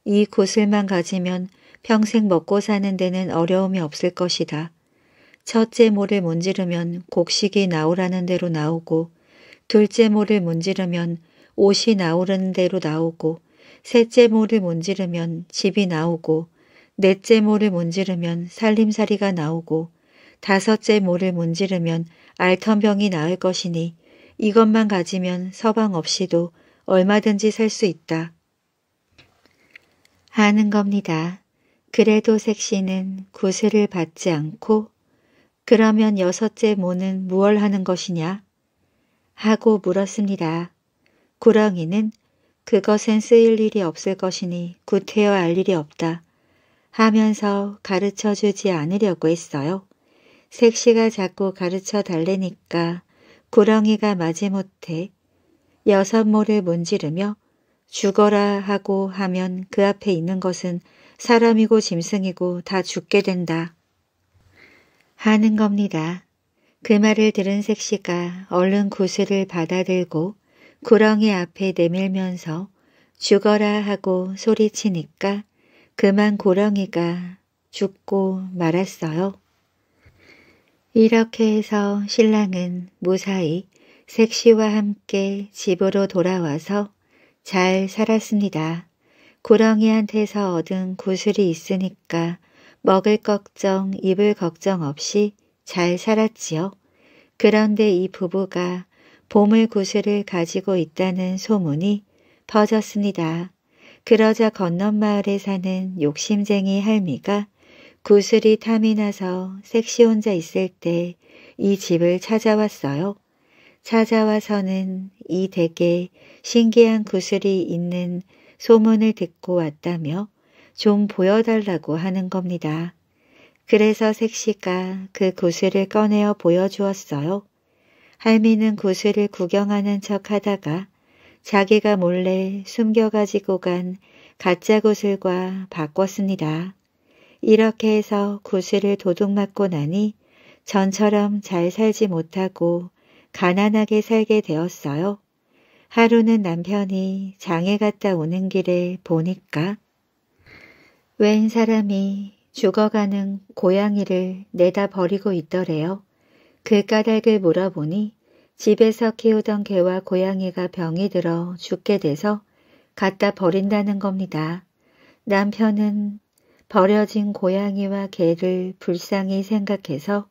이 구슬만 가지면 평생 먹고 사는 데는 어려움이 없을 것이다. 첫째 모를 문지르면 곡식이 나오라는 대로 나오고 둘째 모를 문지르면 옷이 나오는 대로 나오고 셋째 모를 문지르면 집이 나오고 넷째 모를 문지르면 살림살이가 나오고 다섯째 모를 문지르면 알턴병이 나을 것이니 이것만 가지면 서방 없이도 얼마든지 살 수 있다. 하는 겁니다. 그래도 색시는 구슬을 받지 않고 그러면 여섯째 모는 무얼 하는 것이냐? 하고 물었습니다. 구렁이는 그것엔 쓰일 일이 없을 것이니 구태여 알 일이 없다. 하면서 가르쳐 주지 않으려고 했어요. 색시가 자꾸 가르쳐 달래니까 구렁이가 마지못해 여섯 모를 문지르며 죽어라 하고 하면 그 앞에 있는 것은 사람이고 짐승이고 다 죽게 된다. 하는 겁니다. 그 말을 들은 색시가 얼른 구슬을 받아들고 구렁이 앞에 내밀면서 죽어라 하고 소리치니까 그만 고렁이가 죽고 말았어요. 이렇게 해서 신랑은 무사히 색시와 함께 집으로 돌아와서 잘 살았습니다. 고렁이한테서 얻은 구슬이 있으니까 먹을 걱정, 입을 걱정 없이 잘 살았지요. 그런데 이 부부가 보물 구슬을 가지고 있다는 소문이 퍼졌습니다. 그러자 건넌 마을에 사는 욕심쟁이 할미가 구슬이 탐이 나서 섹시 혼자 있을 때 이 집을 찾아왔어요. 찾아와서는 이 댁에 신기한 구슬이 있는 소문을 듣고 왔다며 좀 보여달라고 하는 겁니다. 그래서 색시가 그 구슬을 꺼내어 보여주었어요. 할미는 구슬을 구경하는 척 하다가 자기가 몰래 숨겨가지고 간 가짜 구슬과 바꿨습니다. 이렇게 해서 구슬을 도둑맞고 나니 전처럼 잘 살지 못하고 가난하게 살게 되었어요. 하루는 남편이 장에 갔다 오는 길에 보니까 웬 사람이 죽어가는 고양이를 내다 버리고 있더래요. 그 까닭을 물어보니 집에서 키우던 개와 고양이가 병이 들어 죽게 돼서 갖다 버린다는 겁니다. 남편은 버려진 고양이와 개를 불쌍히 생각해서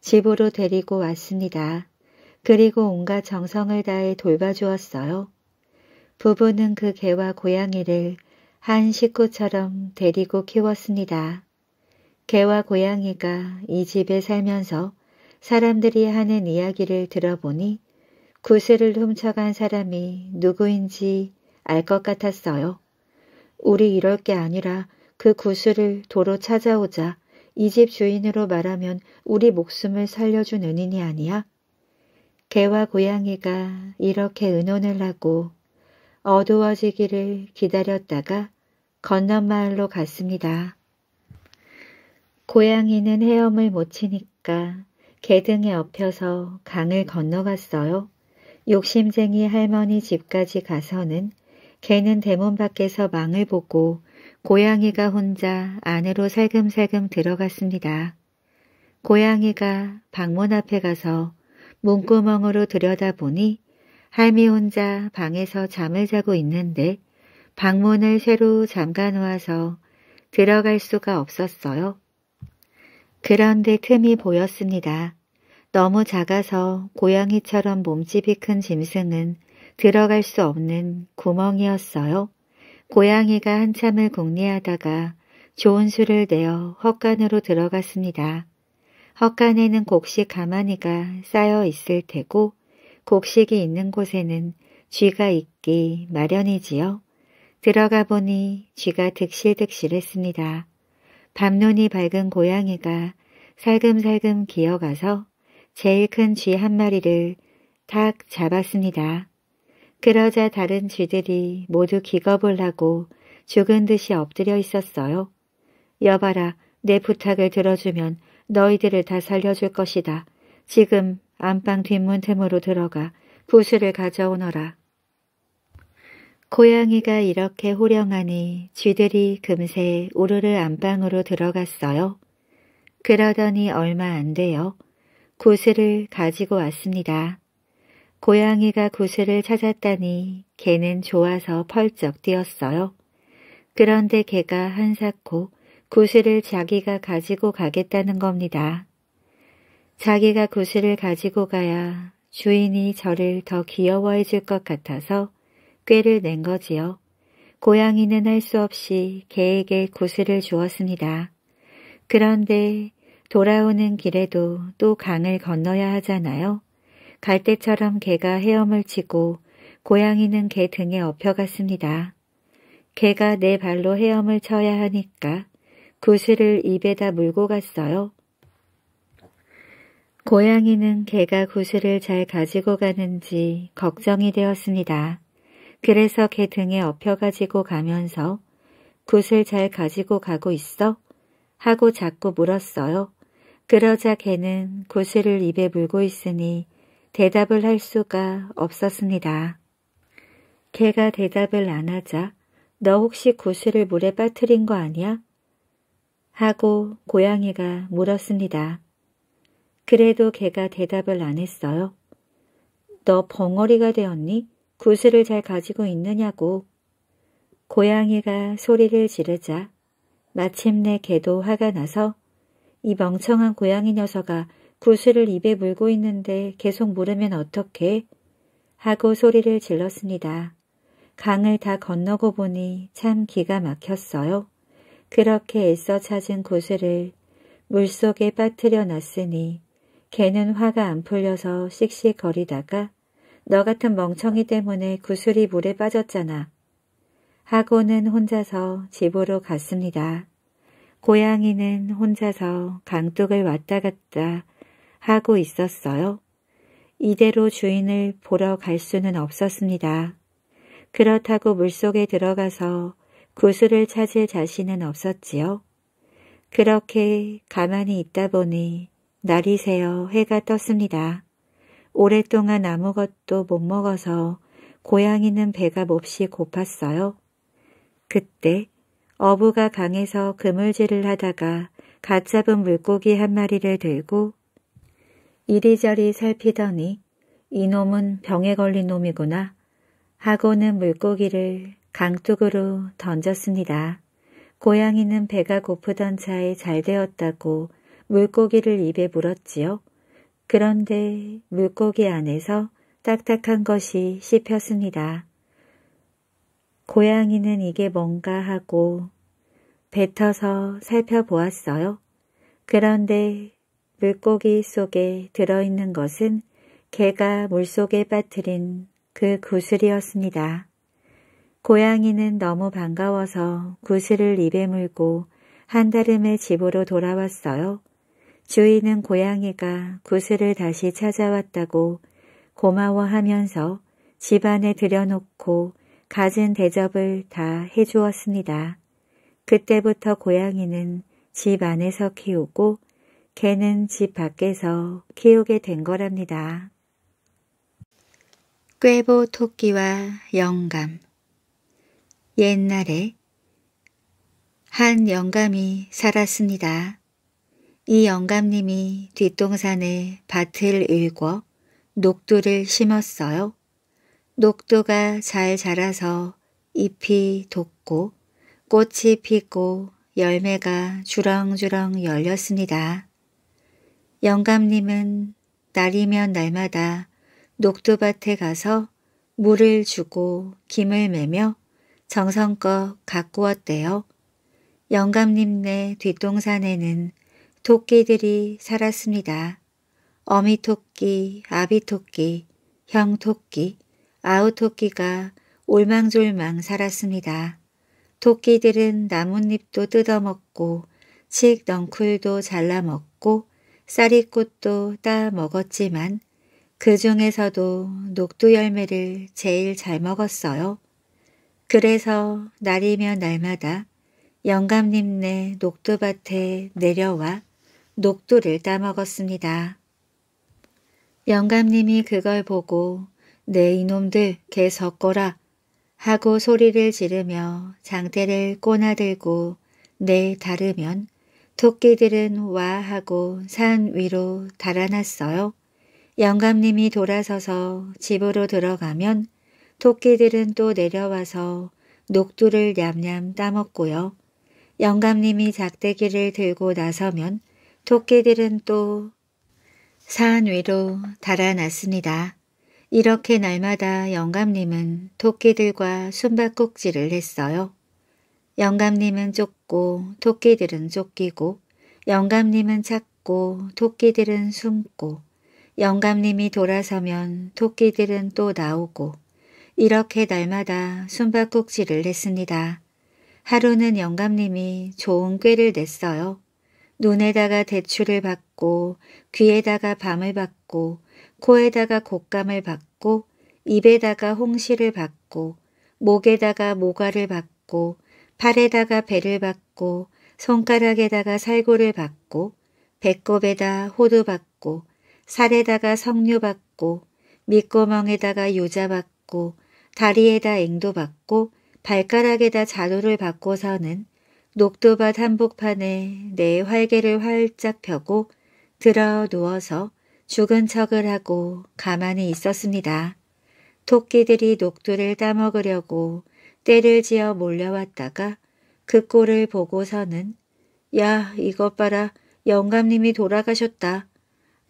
집으로 데리고 왔습니다. 그리고 온갖 정성을 다해 돌봐주었어요. 부부는 그 개와 고양이를 한 식구처럼 데리고 키웠습니다. 개와 고양이가 이 집에 살면서 사람들이 하는 이야기를 들어보니 구슬을 훔쳐간 사람이 누구인지 알 것 같았어요. 우리 이럴 게 아니라 그 구슬을 도로 찾아오자 이 집 주인으로 말하면 우리 목숨을 살려준 은인이 아니야? 개와 고양이가 이렇게 의논을 하고 어두워지기를 기다렸다가 건넌 마을로 갔습니다. 고양이는 헤엄을 못 치니까 개 등에 엎혀서 강을 건너갔어요. 욕심쟁이 할머니 집까지 가서는 개는 대문 밖에서 망을 보고 고양이가 혼자 안으로 살금살금 들어갔습니다. 고양이가 방문 앞에 가서 문구멍으로 들여다보니 할미 혼자 방에서 잠을 자고 있는데 방문을 새로 잠가 놓아서 들어갈 수가 없었어요. 그런데 틈이 보였습니다. 너무 작아서 고양이처럼 몸집이 큰 짐승은 들어갈 수 없는 구멍이었어요. 고양이가 한참을 궁리하다가 좋은 술을 내어 헛간으로 들어갔습니다. 헛간에는 곡식 가마니가 쌓여 있을 테고 곡식이 있는 곳에는 쥐가 있기 마련이지요. 들어가 보니 쥐가 득실득실했습니다. 밤눈이 밝은 고양이가 살금살금 기어가서 제일 큰 쥐 한 마리를 탁 잡았습니다. 그러자 다른 쥐들이 모두 기겁을 하고 죽은 듯이 엎드려 있었어요. 여봐라, 내 부탁을 들어주면 너희들을 다 살려줄 것이다. 지금 안방 뒷문 틈으로 들어가 구슬을 가져오너라. 고양이가 이렇게 호령하니 쥐들이 금세 우르르 안방으로 들어갔어요. 그러더니 얼마 안 돼요. 구슬을 가지고 왔습니다. 고양이가 구슬을 찾았다니 개는 좋아서 펄쩍 뛰었어요. 그런데 개가 한사코 구슬을 자기가 가지고 가겠다는 겁니다. 자기가 구슬을 가지고 가야 주인이 저를 더 귀여워해 줄 것 같아서 꾀를 낸 거지요. 고양이는 할 수 없이 개에게 구슬을 주었습니다. 그런데 돌아오는 길에도 또 강을 건너야 하잖아요. 갈 때처럼 개가 헤엄을 치고 고양이는 개 등에 엎혀갔습니다. 개가 내 발로 헤엄을 쳐야 하니까 구슬을 입에다 물고 갔어요. 고양이는 개가 구슬을 잘 가지고 가는지 걱정이 되었습니다. 그래서 개 등에 엎혀가지고 가면서 굿을 잘 가지고 가고 있어? 하고 자꾸 물었어요. 그러자 개는 구슬을 입에 물고 있으니 대답을 할 수가 없었습니다. 개가 대답을 안 하자 너 혹시 구슬을 물에 빠뜨린 거 아니야? 하고 고양이가 물었습니다. 그래도 개가 대답을 안 했어요. 너 벙어리가 되었니? 구슬을 잘 가지고 있느냐고. 고양이가 소리를 지르자 마침내 개도 화가 나서 이 멍청한 고양이 녀석아 구슬을 입에 물고 있는데 계속 물으면 어떡해? 하고 소리를 질렀습니다. 강을 다 건너고 보니 참 기가 막혔어요. 그렇게 애써 찾은 구슬을 물속에 빠뜨려 놨으니 개는 화가 안 풀려서 씩씩거리다가 너 같은 멍청이 때문에 구슬이 물에 빠졌잖아. 하고는 혼자서 집으로 갔습니다. 고양이는 혼자서 강둑을 왔다 갔다 하고 있었어요. 이대로 주인을 보러 갈 수는 없었습니다. 그렇다고 물속에 들어가서 구슬을 찾을 자신은 없었지요. 그렇게 가만히 있다 보니 날이 새어 해가 떴습니다. 오랫동안 아무것도 못 먹어서 고양이는 배가 몹시 고팠어요. 그때 어부가 강에서 그물질을 하다가 갓 잡은 물고기 한 마리를 들고 이리저리 살피더니 이놈은 병에 걸린 놈이구나 하고는 물고기를 강둑으로 던졌습니다. 고양이는 배가 고프던 차에 잘 되었다고 물고기를 입에 물었지요. 그런데 물고기 안에서 딱딱한 것이 씹혔습니다. 고양이는 이게 뭔가 하고 뱉어서 살펴보았어요. 그런데 물고기 속에 들어있는 것은 개가 물속에 빠뜨린 그 구슬이었습니다. 고양이는 너무 반가워서 구슬을 입에 물고 한달음에 집으로 돌아왔어요. 주인은 고양이가 구슬을 다시 찾아왔다고 고마워하면서 집안에 들여놓고 갖은 대접을 다 해주었습니다. 그때부터 고양이는 집 안에서 키우고 개는 집 밖에서 키우게 된 거랍니다. 꾀보 토끼와 영감 옛날에 한 영감이 살았습니다. 이 영감님이 뒷동산에 밭을 일궈 녹두를 심었어요. 녹두가 잘 자라서 잎이 돋고 꽃이 피고 열매가 주렁주렁 열렸습니다. 영감님은 날이면 날마다 녹두밭에 가서 물을 주고 김을 매며 정성껏 가꾸었대요. 영감님네 뒷동산에는 토끼들이 살았습니다. 어미토끼, 아비토끼, 형토끼, 아우토끼가 올망졸망 살았습니다. 토끼들은 나뭇잎도 뜯어먹고 칡 넝쿨도 잘라먹고 쌀이꽃도 따 먹었지만 그 중에서도 녹두 열매를 제일 잘 먹었어요. 그래서 날이면 날마다 영감님네 녹두밭에 내려와 녹두를 따먹었습니다. 영감님이 그걸 보고 내 이놈들 개 섞어라 하고 소리를 지르며 장대를 꼬나들고 내 다르면 토끼들은 와 하고 산 위로 달아났어요. 영감님이 돌아서서 집으로 들어가면 토끼들은 또 내려와서 녹두를 냠냠 따먹고요. 영감님이 작대기를 들고 나서면 토끼들은 또 산 위로 달아났습니다. 이렇게 날마다 영감님은 토끼들과 숨바꼭질을 했어요. 영감님은 쫓고 토끼들은 쫓기고 영감님은 찾고 토끼들은 숨고 영감님이 돌아서면 토끼들은 또 나오고 이렇게 날마다 숨바꼭질을 했습니다. 하루는 영감님이 좋은 꾀를 냈어요. 눈에다가 대추를 받고 귀에다가 밤을 받고 코에다가 곶감을 받고 입에다가 홍시를 받고 목에다가 모가를 받고 팔에다가 배를 받고 손가락에다가 살구를 받고 배꼽에다 호두 받고 살에다가 석류 받고 밑구멍에다가 유자 받고 다리에다 앵도 받고 발가락에다 자루를 받고서는 녹두밭 한복판에 내 활개를 활짝 펴고 들어 누워서 죽은 척을 하고 가만히 있었습니다. 토끼들이 녹두를 따먹으려고 때를 지어 몰려왔다가 그 꼴을 보고서는 야 이것 봐라 영감님이 돌아가셨다.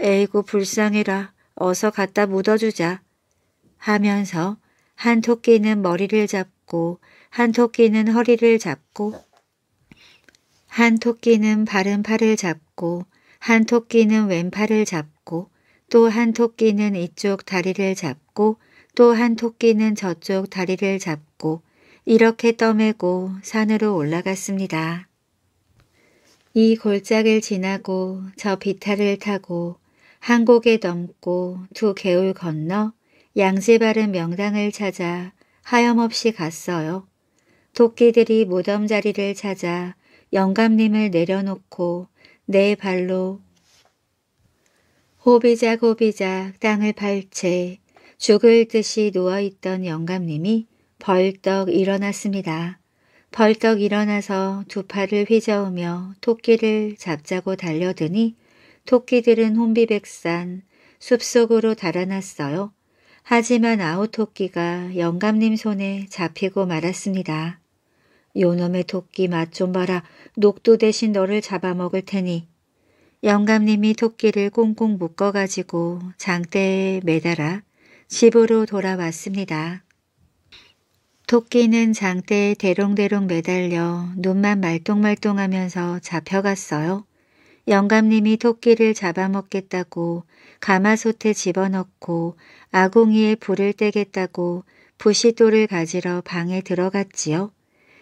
에이구 불쌍해라 어서 갖다 묻어주자 하면서 한 토끼는 머리를 잡고 한 토끼는 허리를 잡고 한 토끼는 바른 팔을 잡고 한 토끼는 왼팔을 잡고 또 한 토끼는 이쪽 다리를 잡고 또 한 토끼는 저쪽 다리를 잡고 이렇게 떠매고 산으로 올라갔습니다. 이 골짜기를 지나고 저 비탈을 타고 한 고개 넘고 두 개울 건너 양지 바른 명당을 찾아 하염없이 갔어요. 토끼들이 무덤 자리를 찾아 영감님을 내려놓고 내 발로 호비작 호비작 땅을 밟채 죽을 듯이 누워있던 영감님이 벌떡 일어났습니다. 벌떡 일어나서 두 팔을 휘저으며 토끼를 잡자고 달려드니 토끼들은 혼비백산 숲속으로 달아났어요. 하지만 아우 토끼가 영감님 손에 잡히고 말았습니다. 요놈의 토끼 맛 좀 봐라. 녹두 대신 너를 잡아먹을 테니. 영감님이 토끼를 꽁꽁 묶어가지고 장대에 매달아 집으로 돌아왔습니다. 토끼는 장대에 대롱대롱 매달려 눈만 말똥말똥하면서 잡혀갔어요. 영감님이 토끼를 잡아먹겠다고 가마솥에 집어넣고 아궁이에 불을 떼겠다고 부시돌을 가지러 방에 들어갔지요.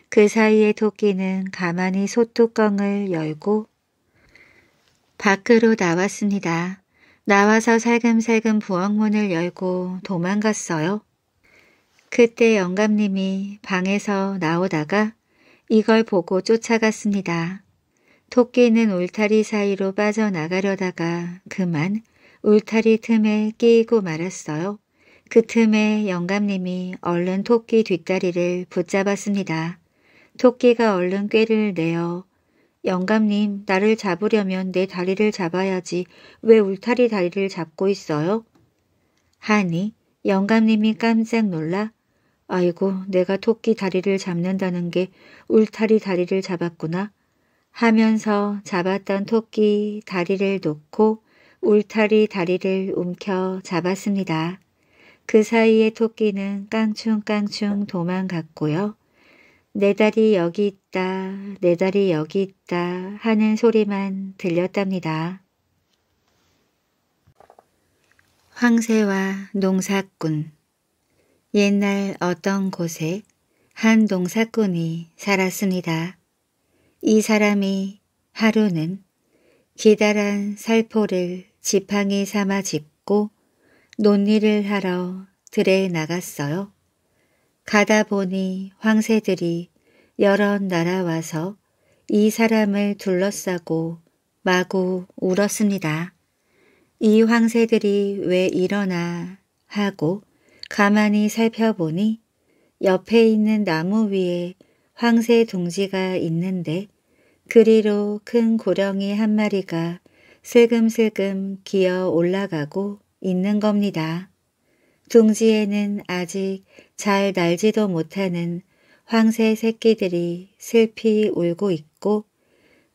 그 사이에 토끼는 가만히 솥뚜껑을 열고 밖으로 나왔습니다. 나와서 살금살금 부엌문을 열고 도망갔어요. 그때 영감님이 방에서 나오다가 이걸 보고 쫓아갔습니다. 토끼는 울타리 사이로 빠져나가려다가 그만 울타리 틈에 끼이고 말았어요. 그 틈에 영감님이 얼른 토끼 뒷다리를 붙잡았습니다. 토끼가 얼른 꾀를 내어 영감님 나를 잡으려면 내 다리를 잡아야지 왜 울타리 다리를 잡고 있어요? 하니 영감님이 깜짝 놀라 아이고 내가 토끼 다리를 잡는다는 게 울타리 다리를 잡았구나 하면서 잡았던 토끼 다리를 놓고 울타리 다리를 움켜 잡았습니다. 그 사이에 토끼는 깡충깡충 도망갔고요. 내 다리 여기 있다, 내 다리 여기 있다 하는 소리만 들렸답니다. 황새와 농사꾼 옛날 어떤 곳에 한 농사꾼이 살았습니다. 이 사람이 하루는 기다란 살포를 지팡이 삼아 짚고 논일을 하러 들에 나갔어요. 가다 보니 황새들이 여러 날아와서 이 사람을 둘러싸고 마구 울었습니다. 이 황새들이 왜 일어나 하고 가만히 살펴보니 옆에 있는 나무 위에 황새 둥지가 있는데 그리로 큰 고령이 한 마리가 슬금슬금 기어 올라가고 있는 겁니다. 둥지에는 아직 잘 날지도 못하는 황새 새끼들이 슬피 울고 있고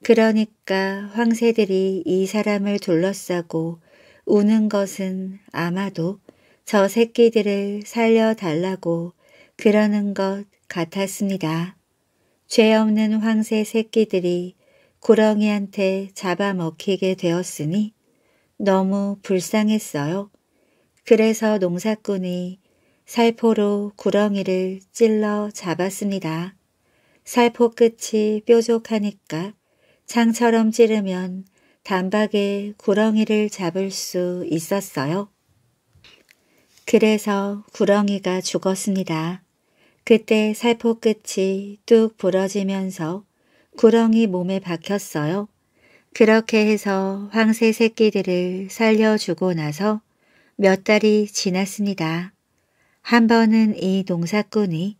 그러니까 황새들이 이 사람을 둘러싸고 우는 것은 아마도 저 새끼들을 살려달라고 그러는 것 같았습니다. 죄 없는 황새 새끼들이 구렁이한테 잡아먹히게 되었으니 너무 불쌍했어요. 그래서 농사꾼이 살포로 구렁이를 찔러 잡았습니다. 살포 끝이 뾰족하니까 창처럼 찌르면 단박에 구렁이를 잡을 수 있었어요. 그래서 구렁이가 죽었습니다. 그때 살포 끝이 뚝 부러지면서 구렁이 몸에 박혔어요. 그렇게 해서 황새 새끼들을 살려주고 나서 몇 달이 지났습니다. 한 번은 이 농사꾼이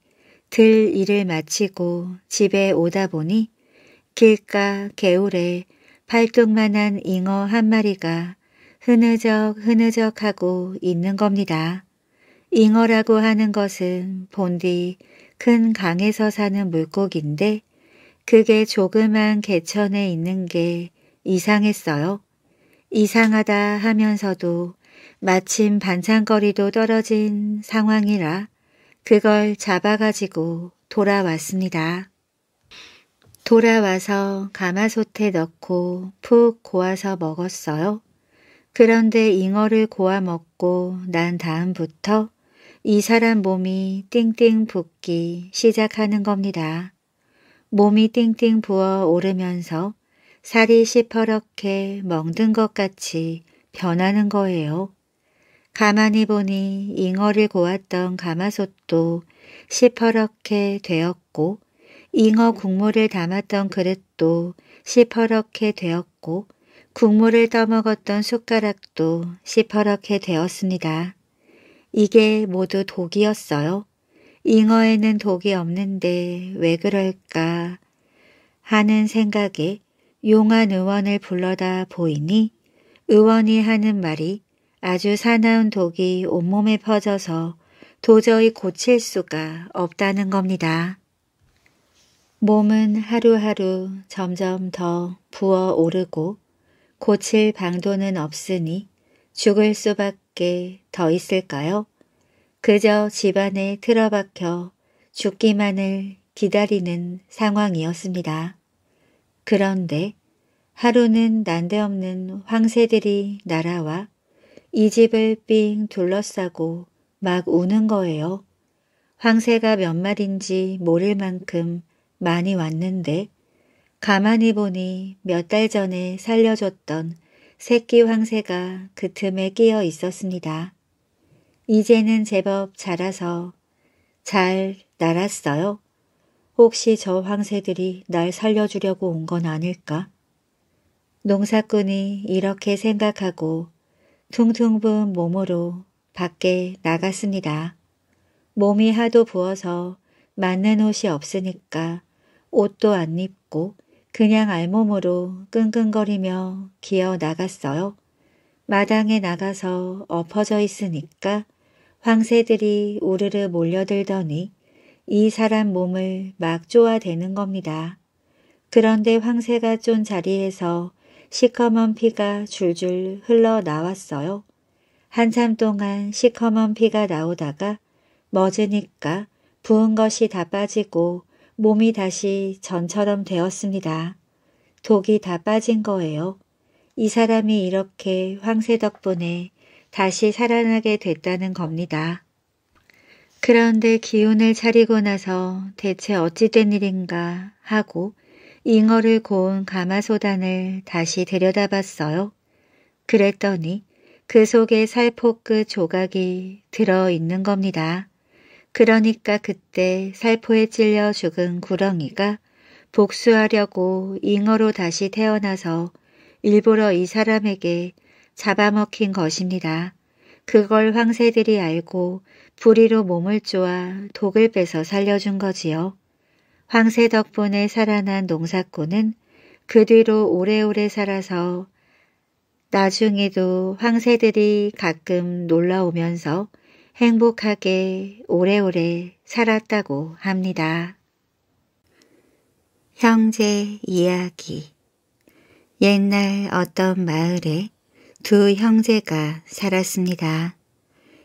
들 일을 마치고 집에 오다 보니 길가 개울에 팔뚝만한 잉어 한 마리가 흐느적 흐느적 하고 있는 겁니다. 잉어라고 하는 것은 본디 큰 강에서 사는 물고기인데 그게 조그만 개천에 있는 게 이상했어요. 이상하다 하면서도 마침 반찬거리도 떨어진 상황이라 그걸 잡아가지고 돌아왔습니다. 돌아와서 가마솥에 넣고 푹 고아서 먹었어요. 그런데 잉어를 고아 먹고 난 다음부터 이 사람 몸이 띵띵 붓기 시작하는 겁니다. 몸이 띵띵 부어 오르면서 살이 시퍼렇게 멍든 것 같이 변하는 거예요. 가만히 보니 잉어를 고았던 가마솥도 시퍼렇게 되었고 잉어 국물을 담았던 그릇도 시퍼렇게 되었고 국물을 떠먹었던 숟가락도 시퍼렇게 되었습니다. 이게 모두 독이었어요. 잉어에는 독이 없는데 왜 그럴까 하는 생각에 용한 의원을 불러다 보이니 의원이 하는 말이 아주 사나운 독이 온몸에 퍼져서 도저히 고칠 수가 없다는 겁니다. 몸은 하루하루 점점 더 부어 오르고 고칠 방도는 없으니 죽을 수밖에 더 있을까요? 그저 집안에 틀어박혀 죽기만을 기다리는 상황이었습니다. 그런데 하루는 난데없는 황새들이 날아와 이 집을 삥 둘러싸고 막 우는 거예요. 황새가 몇 마리인지 모를 만큼 많이 왔는데 가만히 보니 몇 달 전에 살려줬던 새끼 황새가 그 틈에 끼어 있었습니다. 이제는 제법 자라서 잘 날았어요. 혹시 저 황새들이 날 살려주려고 온 건 아닐까? 농사꾼이 이렇게 생각하고 퉁퉁 부은 몸으로 밖에 나갔습니다. 몸이 하도 부어서 맞는 옷이 없으니까 옷도 안 입고 그냥 알몸으로 끙끙거리며 기어 나갔어요. 마당에 나가서 엎어져 있으니까 황새들이 우르르 몰려들더니 이 사람 몸을 막 쪼아대는 겁니다. 그런데 황새가 쫀 자리에서 시커먼 피가 줄줄 흘러나왔어요. 한참 동안 시커먼 피가 나오다가 멎으니까 부은 것이 다 빠지고 몸이 다시 전처럼 되었습니다. 독이 다 빠진 거예요. 이 사람이 이렇게 황새 덕분에 다시 살아나게 됐다는 겁니다. 그런데 기운을 차리고 나서 대체 어찌된 일인가 하고 잉어를 고운 가마소단을 다시 들여다봤어요. 그랬더니 그 속에 살포 끝 조각이 들어있는 겁니다. 그러니까 그때 살포에 찔려 죽은 구렁이가 복수하려고 잉어로 다시 태어나서 일부러 이 사람에게 잡아먹힌 것입니다. 그걸 황새들이 알고 불의로 몸을 쪼아 독을 빼서 살려준 거지요. 황새 덕분에 살아난 농사꾼은 그 뒤로 오래오래 살아서 나중에도 황새들이 가끔 놀라오면서 행복하게 오래오래 살았다고 합니다. 형제 이야기 옛날 어떤 마을에 두 형제가 살았습니다.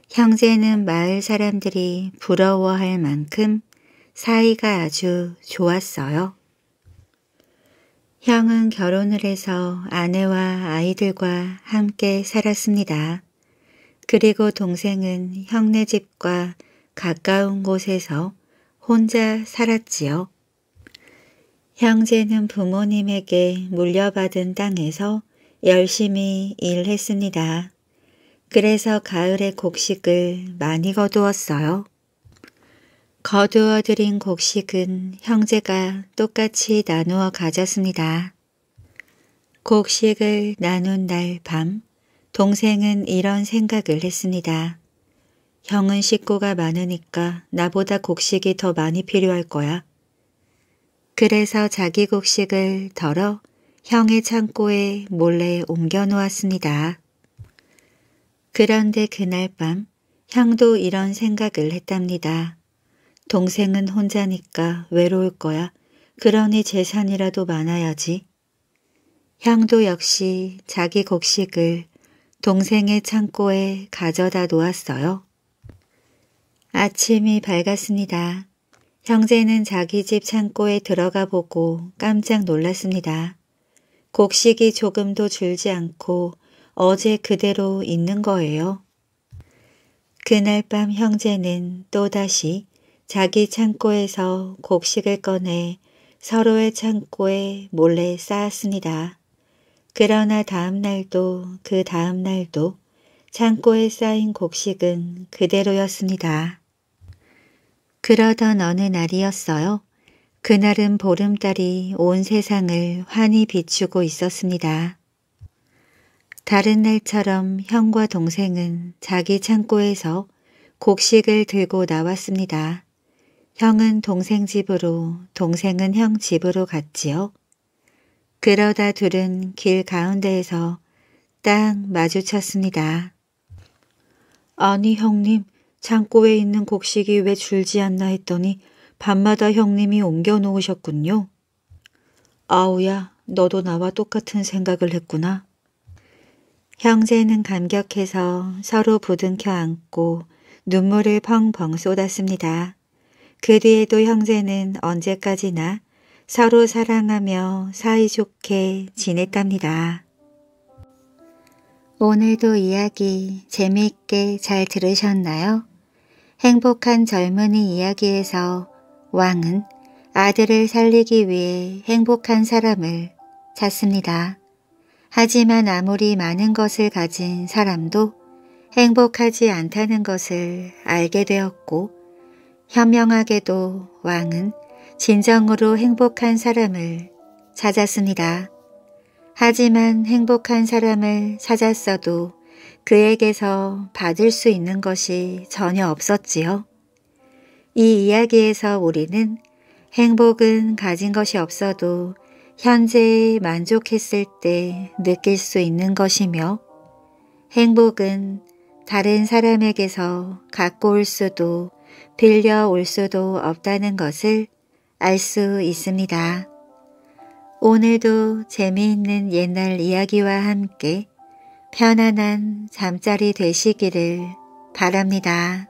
형제는 마을 사람들이 부러워할 만큼 사이가 아주 좋았어요. 형은 결혼을 해서 아내와 아이들과 함께 살았습니다. 그리고 동생은 형네 집과 가까운 곳에서 혼자 살았지요. 형제는 부모님에게 물려받은 땅에서 열심히 일했습니다. 그래서 가을에 곡식을 많이 거두었어요. 거두어들인 곡식은 형제가 똑같이 나누어 가졌습니다. 곡식을 나눈 날 밤, 동생은 이런 생각을 했습니다. 형은 식구가 많으니까 나보다 곡식이 더 많이 필요할 거야. 그래서 자기 곡식을 덜어 형의 창고에 몰래 옮겨 놓았습니다. 그런데 그날 밤 형도 이런 생각을 했답니다. 동생은 혼자니까 외로울 거야. 그러니 재산이라도 많아야지. 형도 역시 자기 곡식을 동생의 창고에 가져다 놓았어요. 아침이 밝았습니다. 형제는 자기 집 창고에 들어가 보고 깜짝 놀랐습니다. 곡식이 조금도 줄지 않고 어제 그대로 있는 거예요. 그날 밤 형제는 또다시 자기 창고에서 곡식을 꺼내 서로의 창고에 몰래 쌓았습니다. 그러나 다음 날도 그 다음 날도 창고에 쌓인 곡식은 그대로였습니다. 그러던 어느 날이었어요. 그날은 보름달이 온 세상을 환히 비추고 있었습니다. 다른 날처럼 형과 동생은 자기 창고에서 곡식을 들고 나왔습니다. 형은 동생 집으로, 동생은 형 집으로 갔지요. 그러다 둘은 길 가운데에서 딱 마주쳤습니다. 아니 형님, 창고에 있는 곡식이 왜 줄지 않나 했더니 밤마다 형님이 옮겨 놓으셨군요. 아우야, 너도 나와 똑같은 생각을 했구나. 형제는 감격해서 서로 부둥켜 안고 눈물을 펑펑 쏟았습니다. 그 뒤에도 형제는 언제까지나 서로 사랑하며 사이좋게 지냈답니다. 오늘도 이야기 재미있게 잘 들으셨나요? 행복한 젊은이 이야기에서 왕은 아들을 살리기 위해 행복한 사람을 찾습니다. 하지만 아무리 많은 것을 가진 사람도 행복하지 않다는 것을 알게 되었고 현명하게도 왕은 진정으로 행복한 사람을 찾았습니다. 하지만 행복한 사람을 찾았어도 그에게서 받을 수 있는 것이 전혀 없었지요. 이 이야기에서 우리는 행복은 가진 것이 없어도 현재에 만족했을 때 느낄 수 있는 것이며 행복은 다른 사람에게서 갖고 올 수도 빌려올 수도 없다는 것을 알 수 있습니다. 오늘도 재미있는 옛날 이야기와 함께 편안한 잠자리 되시기를 바랍니다.